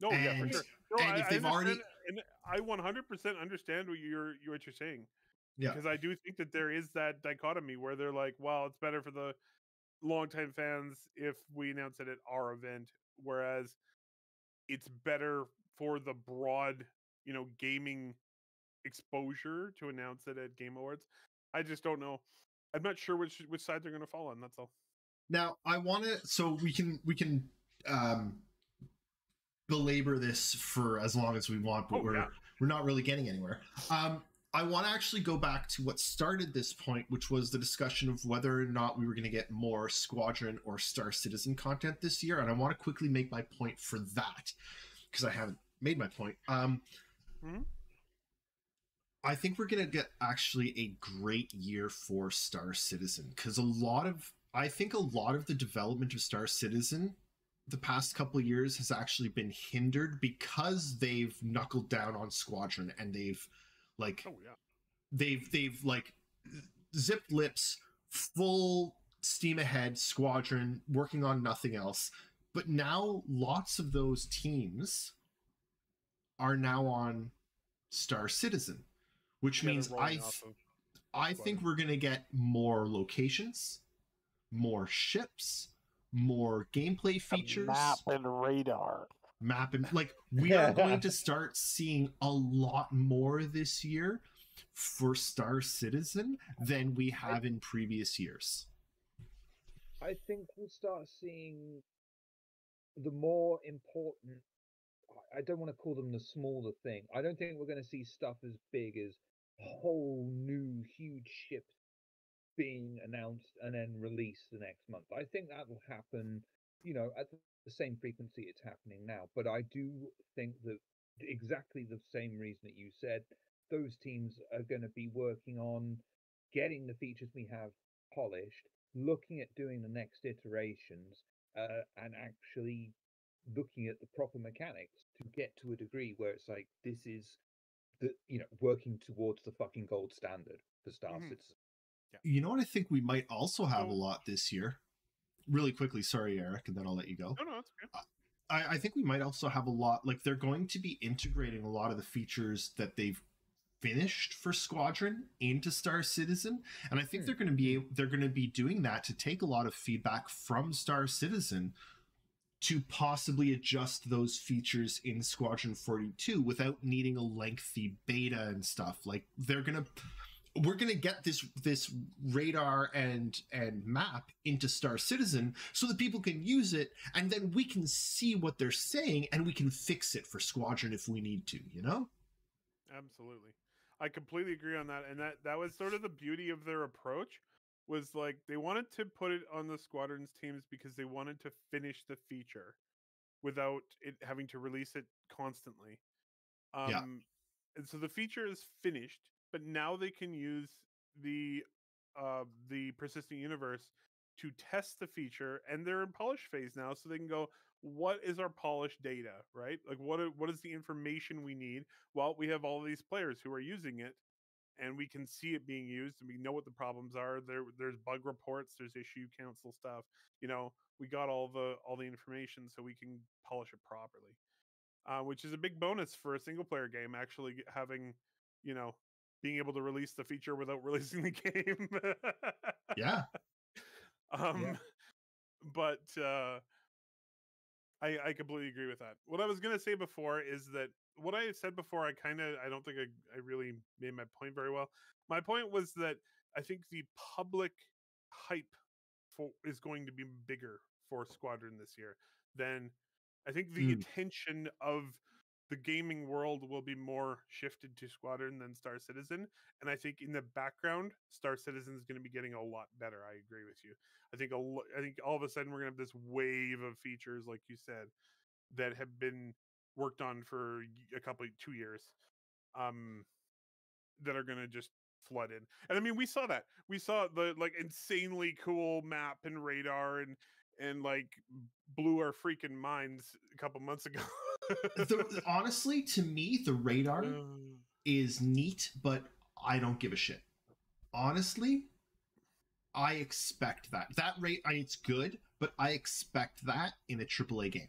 S2: No, yeah, for
S1: And-
S2: sure. No,
S1: and
S2: I,
S1: if they've already-
S2: and I 100% understand what you're what you're saying.
S1: Yeah.
S2: Because I do think that there is that dichotomy where they're like, well, it's better for the longtime fans if we announce it at our event, whereas it's better for the broad, you know, gaming exposure to announce it at Game Awards. I just don't know. I'm not sure which which side they're going to fall on. That's all.
S1: Now I want to, so we can we can um, belabor this for as long as we want, but
S2: Oh,
S1: we're
S2: yeah.
S1: we're not really getting anywhere. Um, I want to actually go back to what started this point, which was the discussion of whether or not we were going to get more Squadron or Star Citizen content this year, and I want to quickly make my point for that because I haven't made my point. Um,
S2: Mhm.
S1: I think we're going to get actually a great year for Star Citizen because a lot of I think a lot of the development of Star Citizen the past couple of years has actually been hindered because they've knuckled down on Squadron and they've like
S2: Oh yeah.
S1: they've they've like zipped lips full steam ahead squadron working on nothing else but now lots of those teams are now on star citizen which
S2: Yeah,
S1: means i th-
S2: of-
S1: i think we're going to get more locations more ships more gameplay features
S4: map and radar.
S1: map and like we are going to start seeing a lot more this year for Star Citizen than we have in previous years.
S3: I think we'll start seeing the more important. I- I don't want to call them the smaller thing. I don't think we're going to see stuff as big as whole new huge ships being announced and then released the next month. I think that will happen, you know, at the same frequency it's happening now. But I do think that exactly the same reason that you said, those teams are going to be working on getting the features we have polished, looking at doing the next iterations, uh, and actually looking at the proper mechanics to get to a degree where it's like this is the you know working towards the fucking gold standard for Star
S2: Mhm.
S3: Citizen.
S1: You know what I think we might also have a lot this year? Really quickly, sorry, Eric, and then I'll let you go.
S2: No, no, it's okay.
S1: I, I think we might also have a lot like they're going to be integrating a lot of the features that they've finished for Squadron into Star Citizen, and I think
S3: Hmm.
S1: they're going to be they're going to be doing that to take a lot of feedback from Star Citizen to possibly adjust those features in Squadron 42 without needing a lengthy beta and stuff. Like they're going to we're going to get this this radar and and map into Star Citizen so that people can use it and then we can see what they're saying and we can fix it for Squadron if we need to, you know?
S2: Absolutely. I completely agree on that. And that that was sort of the beauty of their approach was like they wanted to put it on the squadrons teams because they wanted to finish the feature without it having to release it constantly. Um
S1: Yeah.
S2: and so the feature is finished, but now they can use the uh the persistent universe to test the feature and they're in polish phase now so they can go what is our polished data right like what what is the information we need well we have all these players who are using it and we can see it being used and we know what the problems are there there's bug reports there's issue council stuff you know we got all the all the information so we can polish it properly uh, which is a big bonus for a single player game actually having you know being able to release the feature without releasing the game
S1: Yeah.
S2: um but uh I, I completely agree with that. What I was gonna say before is that what I said before, I kind of I don't think I, I really made my point very well. My point was that I think the public hype for is going to be bigger for Squadron this year than I think the
S1: Mm.
S2: attention of the gaming world will be more shifted to Squadron than Star Citizen. And I think in the background, Star Citizen is going to be getting a lot better. I agree with you. I think a I think all of a sudden we're gonna have this wave of features, like you said, that have been worked on for a couple two years, um, that are gonna just flood in. And I mean, we saw that. We saw the like insanely cool map and radar and and like blew our freaking minds a couple months ago.
S1: the, honestly, to me, the radar
S2: Uh,
S1: is neat, but I don't give a shit. Honestly, I expect that. That rate, it's good, but I expect that in a AAA game.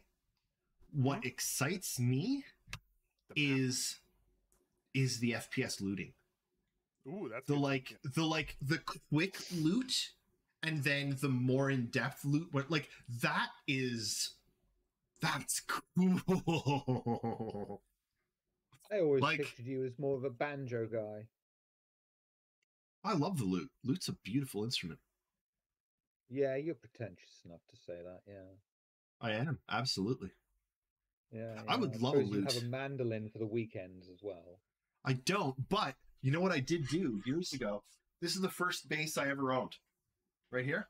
S1: What excites me
S2: the map.
S1: is is the FPS looting.
S2: ooh, that's
S1: The
S2: good.
S1: like the like the quick loot and then the more in-depth loot what like that is that's cool.
S3: I always
S1: Like-
S3: pictured you as more of a banjo guy.
S1: I love the loot. Loot's a beautiful instrument.
S3: Yeah, you're pretentious enough to say that. Yeah,
S1: I am, absolutely.
S3: Yeah.
S1: I
S3: yeah.
S1: would love a
S3: suppose you have a mandolin for the weekends as well.
S1: I don't, but you know what I did do years ago? This is the first bass I ever owned. Right here.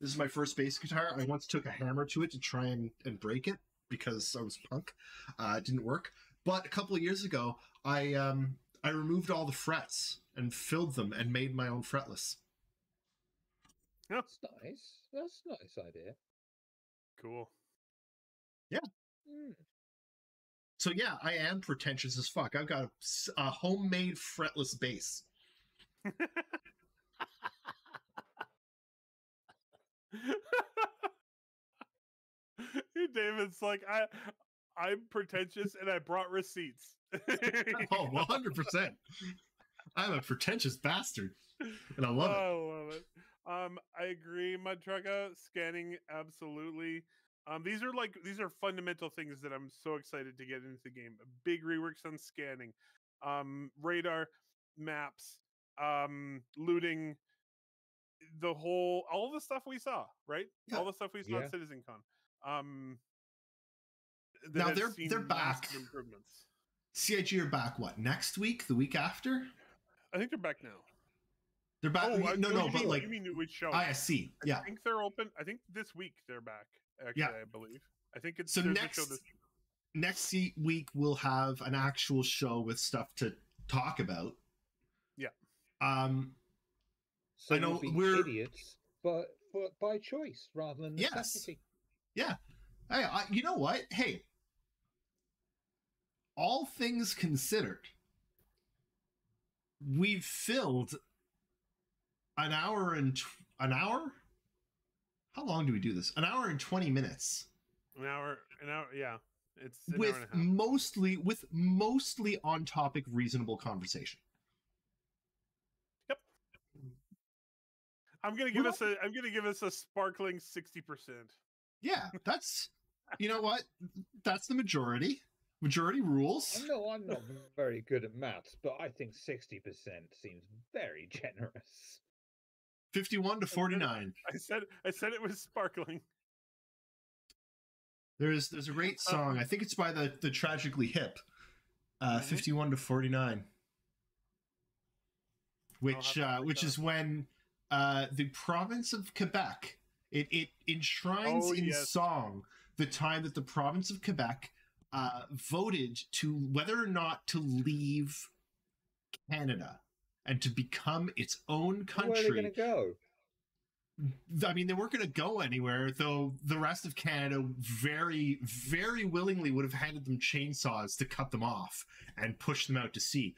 S1: This is my first bass guitar. I once took a hammer to it to try and, and break it because I was punk. Uh, it didn't work. But a couple of years ago, I um I removed all the frets and filled them and made my own fretless.
S3: That's nice. That's a nice idea.
S2: cool.
S3: Mm.
S1: So yeah, I am pretentious as fuck. I've got a homemade fretless bass.
S2: David's like I I'm pretentious and I brought receipts.
S1: Oh, 100%. I'm a pretentious bastard. And I love it.
S2: Oh, I love it. Um, I agree, Mudtrucka. Scanning, absolutely. Um, these are like these are fundamental things that I'm so excited to get into the game. Big reworks on scanning, um, radar, maps, um, looting, the whole all the stuff we saw, right?
S1: Yeah.
S2: All the stuff we saw
S3: Yeah.
S2: at CitizenCon. Um,
S1: Now they're- they're back.
S2: Improvements.
S1: CIG are back, what, next week? The week after?
S2: I think they're back now.
S1: They're back.
S2: oh, I-
S1: no,
S2: you
S1: no,
S2: mean-
S1: but like
S2: you mean which show?
S1: ISC. Yeah.
S2: I think they're open. I think this week they're back. Actually, I believe. I think it's
S1: So next-
S2: this
S1: Next week, we'll have an actual show with stuff to talk about.
S2: Yeah.
S1: Um,
S3: So
S1: I know
S3: we'll be
S1: we're-
S3: idiots, but but by choice rather than
S1: Yes.
S3: necessity.
S1: hey, I, you know what? Hey, all things considered, we've filled an hour and tw- an hour. How long do we do this? An hour and twenty minutes
S2: an hour. An hour. Yeah, it's an
S1: with
S2: hour and a half.
S1: mostly with mostly on topic, reasonable conversation. Yep.
S2: I'm gonna give
S1: we're
S2: us a. I'm gonna give us a sparkling sixty percent.
S1: Yeah, that's you know what? That's the majority. Majority rules.
S3: No, I'm not very good at maths, but I think sixty percent seems very generous.
S1: Fifty-one to forty-nine.
S2: I said. I said it was sparkling.
S1: There's there's a great song. I think it's by the the Tragically Hip. Uh,
S2: Mhm.
S1: Fifty-one to forty-nine. Which
S2: have
S1: uh, which is when uh, the province of Quebec it it enshrines
S2: Oh,
S1: in
S2: yes.
S1: song the time that the province of Quebec uh, voted to whether or not to leave Canada and to become its own
S3: Where are they
S1: country.
S3: going to go?
S1: I mean, they weren't going to go anywhere, though the rest of Canada very, very willingly would have handed them chainsaws to cut them off and push them out to sea.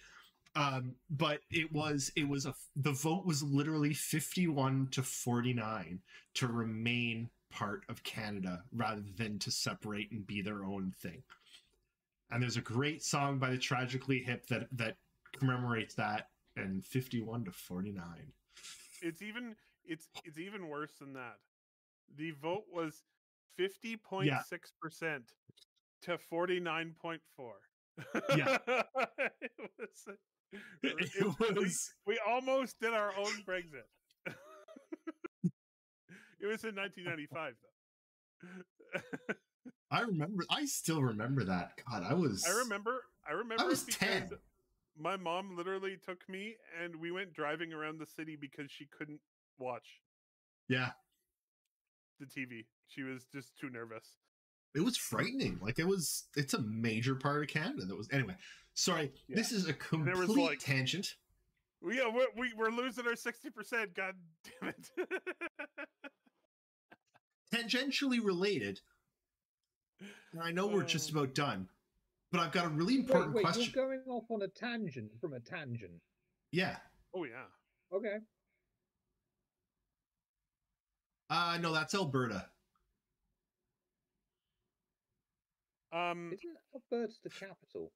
S1: Um, but it was, it was a, the vote was literally 51 to 49 to remain part of Canada rather than to separate and be their own thing. And there's a great song by the Tragically Hip that, that commemorates that and 51 to 49.
S2: It's even. It's it's even worse than that. The vote was fifty point six percent to forty nine point four.
S1: Yeah.
S2: it was.
S1: Uh, it
S2: it- we-
S1: was
S2: we almost did our own Brexit. it was in 1995, though.
S1: I remember. I still remember that. God, I was.
S2: I remember. I remember.
S1: I was
S2: because
S1: 10.
S2: My mom literally took me, and we went driving around the city because she couldn't watch
S1: Yeah,
S2: the TV. She was just too nervous.
S1: it was frightening. Like it was. It's a major part of Canada. That was anyway. Sorry,
S2: Yeah.
S1: this is a
S2: there was,
S1: complete
S2: like-
S1: tangent.
S2: We, yeah, we're, we, we're losing our 60%. God damn it.
S1: Tangentially related, and I know we're just
S2: Um,
S1: about done, but I've got a really important
S3: wait,
S1: question.
S3: you're going off on a tangent from a tangent.
S1: Yeah.
S2: oh, yeah.
S3: Okay.
S1: Uh no, that's Alberta.
S2: Um,
S3: Isn't Alberta the capital?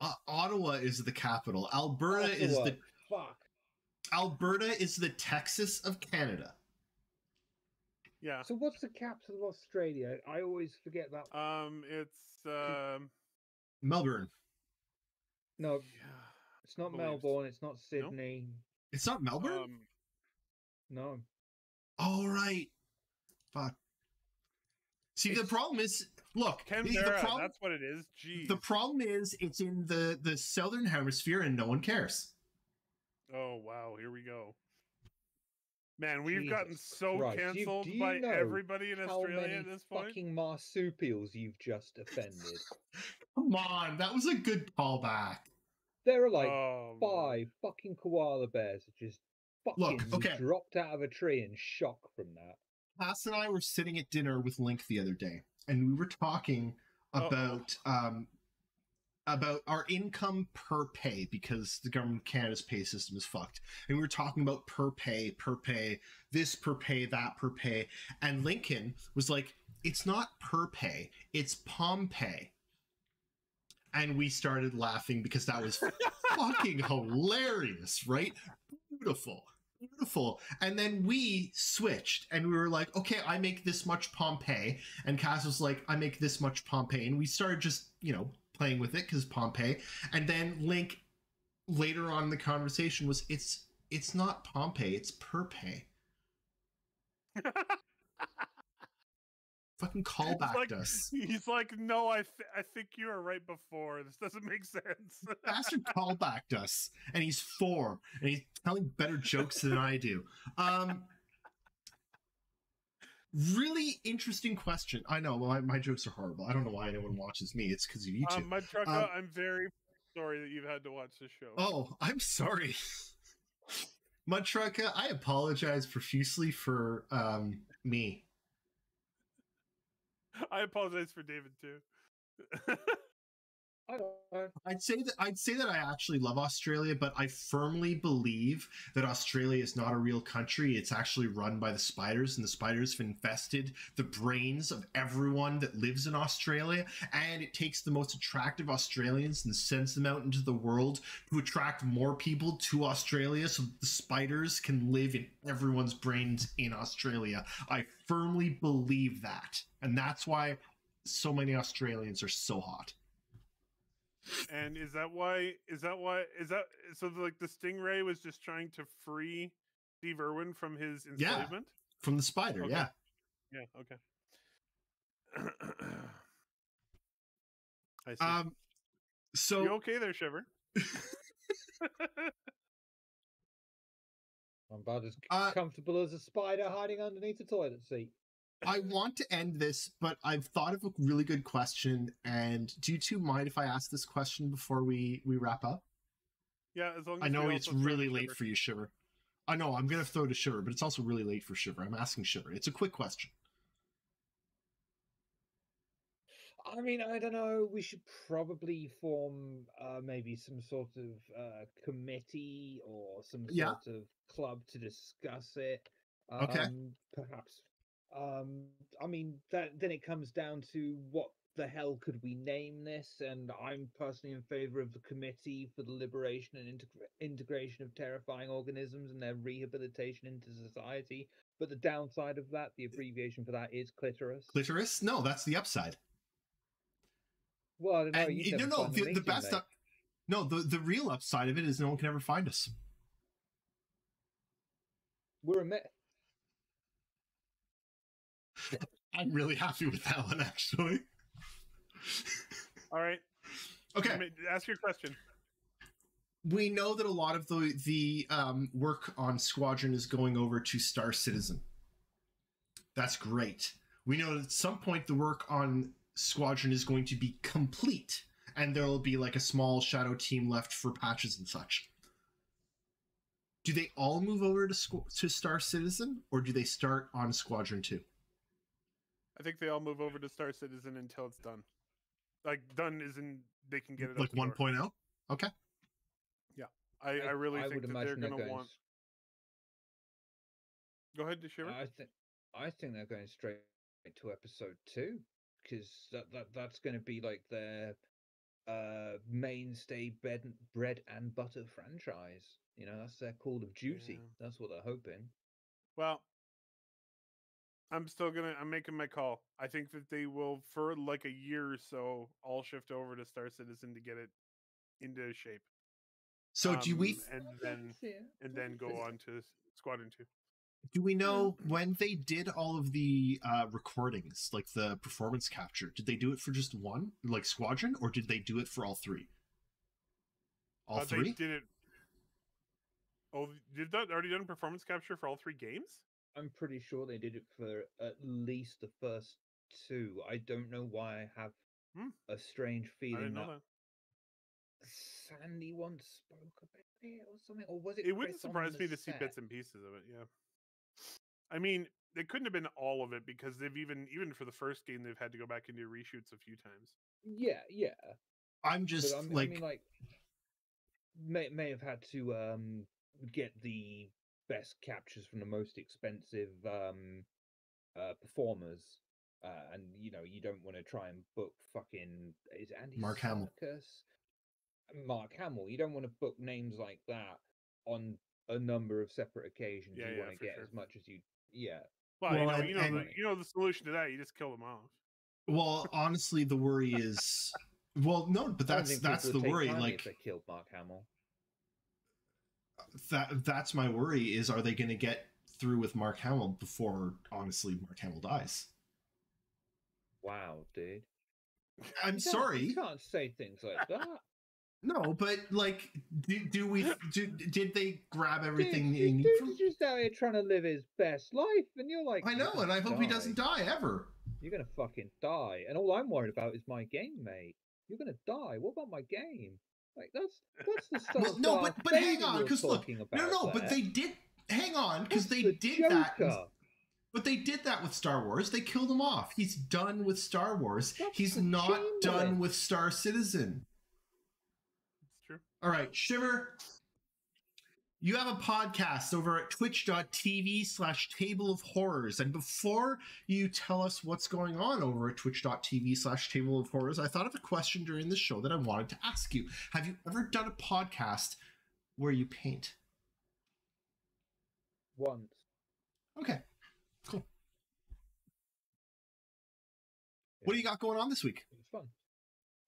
S1: Uh, Ottawa is the capital. Alberta is the
S3: Fuck.
S1: Alberta is the Texas of Canada.
S2: Yeah.
S3: So what's the capital of Australia? I always forget that.
S2: Um, it's, um,
S1: Melbourne.
S3: No, it's not
S2: believe
S3: Melbourne. It's not Sydney.
S1: It's not Melbourne.
S2: Um,
S3: No.
S1: All right. Fuck. See, the
S3: It's-
S1: problem is, look, the- the,
S2: Canberra,
S1: problem,
S2: that's what it is. Jeez.
S1: the problem is, it's in the the southern hemisphere, and no one cares.
S2: Oh wow, here we go. Man, we've gotten so
S3: Christ,
S2: cancelled
S3: do you
S2: by everybody in
S3: How
S2: Australia
S3: many
S2: at this point.
S3: fucking marsupials you've just offended?
S1: Come on, that was a good callback.
S3: There are like
S2: oh, man.
S3: five fucking koala bears that just fucking
S1: Look, okay.
S3: dropped out of a tree in shock from that.
S1: Cass and I were sitting at dinner with Link the other day, and we were talking
S2: Uh-oh.
S1: about um about our income per pay because the government of Canada's pay system is fucked. And we were talking about per pay, per pay, this per pay, that per pay. And Lincoln was like, it's not per pay, it's palm pay. And we started laughing because that was fucking hilarious, right? Beautiful. Beautiful. And then we switched and we were like, okay, I make this much Pompeii. And Cass was like, I make this much Pompeii. And we started just, you know, playing with it because Pompeii. And then Link later on in the conversation was it's it's not Pompeii, it's per pay. Fucking callbacked
S2: like-
S1: us.
S2: He's like, no, I th- I think you were right before. This doesn't make sense.
S1: Bastard callbacked us. And he's four. And he's telling better jokes than I do. Um Really interesting question. I know my, my jokes are horrible. I don't know why anyone watches me. It's because of YouTube.
S2: um, my trucker,
S1: Um,
S2: I'm very sorry that you've had to watch this show.
S1: Oh, I'm sorry. Mudtrucka, I apologize profusely for um me.
S2: I apologize for David too.
S1: I'd say that I'd say that I actually love Australia, but I firmly believe that Australia is not a real country. It's actually run by the spiders, and the spiders have infested the brains of everyone that lives in Australia. And it takes the most attractive Australians and sends them out into the world to attract more people to Australia, so the spiders can live in everyone's brains in Australia. I firmly believe that, and that's why so many Australians are so hot.
S2: And is that why? Is that why? Is that so? Like the stingray was just trying to free Steve Irwin from his
S1: Yeah.
S2: enslavement.
S1: From the spider,
S2: Okay.
S1: yeah.
S2: Yeah. Okay. I see.
S1: Um, so
S2: you okay there, Shiver?
S3: I'm about as
S1: Uh,
S3: comfortable as a spider hiding underneath a toilet seat.
S1: I want to end this, but I've thought of a really good question. And do you two mind if I ask this question before we we wrap up?
S2: Yeah, as long as
S1: I know it's really late
S2: Shiver.
S1: for you, Shiver. I know I'm gonna throw to Shiver, but it's also really late for Shiver. I'm asking Shiver. It's a quick question.
S3: I mean, I don't know. We should probably form uh, maybe some sort of uh, committee or some
S1: Yeah.
S3: sort of club to discuss it.
S1: Okay.
S3: Um, perhaps. Um, I mean, that then it comes down to what the hell could we name this? And I'm personally in favor of the committee for the liberation and integra- integration of terrifying organisms and their rehabilitation into society. But the downside of that, the abbreviation for that is clitoris.
S1: Clitoris? No, that's the upside.
S3: Well, I don't know.
S1: and
S3: you
S1: y- no, no, the, the best. Up, no, the the real upside of it is no one can ever find us.
S3: We're a myth.
S1: I'm really happy with that one, actually.
S2: All right.
S1: okay.
S2: Ask your question.
S1: we know that a lot of the the um, work on Squadron is going over to Star Citizen. That's great. We know that at some point the work on Squadron is going to be complete, and there'll be like a small shadow team left for patches and such. Do they all move over to squ- to Star Citizen, or do they start on Squadron Two?
S2: I think they all move over to Star Citizen until it's done. Like done isn't they can get it
S1: Like
S2: out the door.
S1: 1.0? Okay.
S2: Yeah, I, I really think
S3: would
S2: that they're gonna want. Go ahead, Shiver.
S3: I think I think they're going straight to episode two because that, that that's going to be like their uh mainstay bread and, bread and butter franchise. You know, that's their Call of Duty.
S2: Yeah.
S3: That's what they're hoping.
S2: Well, I'm still gonna. I'm making my call. I think that they will, for like a year or so, all shift over to Star Citizen to get it into shape,
S1: So do we
S2: Um, and then and then go on to S- Squadron Two.
S1: do we know when they did all of the uh, recordings, like the performance capture? Did they do it for just one, like Squadron, or did they do it for all three? All
S2: Uh, They
S1: three?
S2: did it. Oh, did that already done performance capture for all three games?
S3: I'm pretty sure they did it for at least the first two. I don't know why I have
S2: Hmm.
S3: a strange feeling that,
S2: that.
S3: Sandi once spoke about it or something, or was it?
S2: It wouldn't surprise
S3: the
S2: me to see bits and pieces of it. Yeah. I mean, it couldn't have been all of it because they've even even for the first game they've had to go back and do reshoots a few times.
S3: Yeah, yeah.
S1: I'm just
S3: I'm,
S1: like,
S3: I mean, like, may may have had to um get the best captures from the most expensive um uh performers, uh, and you know you don't want to try and book fucking is it Andy
S1: Mark Hamill.
S3: Serkis? Mark Hamill. You don't want to book names like that on a number of separate occasions.
S2: Yeah,
S3: you
S2: yeah,
S3: want to
S2: for
S3: get
S2: sure.
S3: as much as you. Yeah,
S2: Well, you know,
S1: and-
S2: you know, the, you know the solution to that. You just kill them off.
S1: well, honestly, the worry is, well, no, but that's that's the worry. Like
S3: if they killed Mark Hamill.
S1: That that's my worry is are they going to get through with Mark Hamill before honestly Mark Hamill dies?
S3: Wow, dude.
S1: I'm
S3: You
S1: sorry.
S3: You can't say things like that.
S1: No, but like, do, do we? Do, did they grab everything
S3: Dude,
S1: they
S3: this
S1: need
S3: dude's
S1: from?
S3: just out here trying to live his best life, and you're like,
S1: I know, and I hope he doesn't die ever.
S3: You're gonna fucking die, and all I'm worried about is my game, mate. You're gonna die. What about my game? Like that's that's the stuff.
S1: Well, no, but but hang on, because look, no, no, but they did. Hang on, because they did that. But they did that with Star Wars. They killed him off. He's done with Star Wars.
S3: That's
S1: He's not done with Star Citizen.
S2: It's true.
S1: All right, Shiver. You have a podcast over at twitch.tv slash table of horrors. And before you tell us what's going on over at twitch.tv slash table of horrors, I thought of a question during the show that I wanted to ask you. Have you ever done a podcast where you paint?
S3: once.
S1: Okay, cool. What do you got going on this week?
S3: It's fun.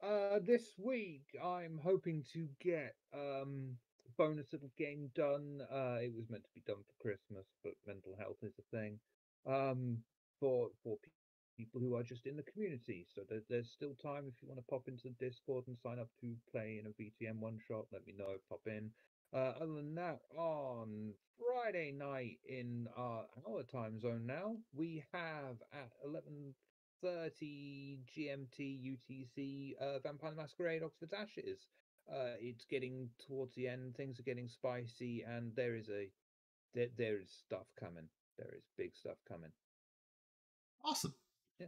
S3: Uh, this week I'm hoping to get um bonus little game done. Uh, it was meant to be done for Christmas, but mental health is a thing. Um, for for pe- people who are just in the community. So there, there's still time if you want to pop into the Discord and sign up to play in a VTM one shot. Let me know. Pop in. Uh, other than that, on Friday night in our our time zone now, we have at eleven thirty GMT UTC uh, Vampire Masquerade Oxford Ashes. Uh, it's getting towards the end. Things are getting spicy, and there is a there, there is stuff coming. There is big stuff coming.
S1: Awesome.
S3: Yeah.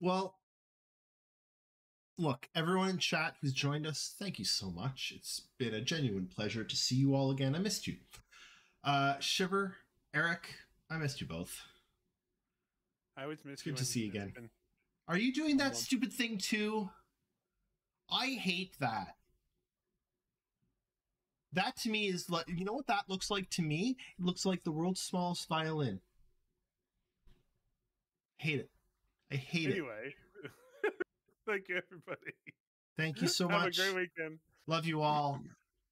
S1: Well, look, everyone in chat who's joined us, thank you so much. It's been a genuine pleasure to see you all again. I missed you. Uh, Shiver, Eric, I missed you both.
S2: I always miss
S1: It's
S2: you.
S1: good to see you again. Are you doing that stupid thing too? I hate that. That to me is like, you know what that looks like to me? It looks like the world's smallest violin. Hate it. I hate it.
S2: Anyway, thank you, everybody.
S1: Thank you so
S2: Have
S1: much.
S2: Have a great weekend.
S1: Love you all.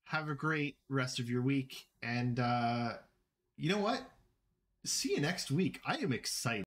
S1: Have a great rest of your week. And uh you know what? See you next week. I am excited.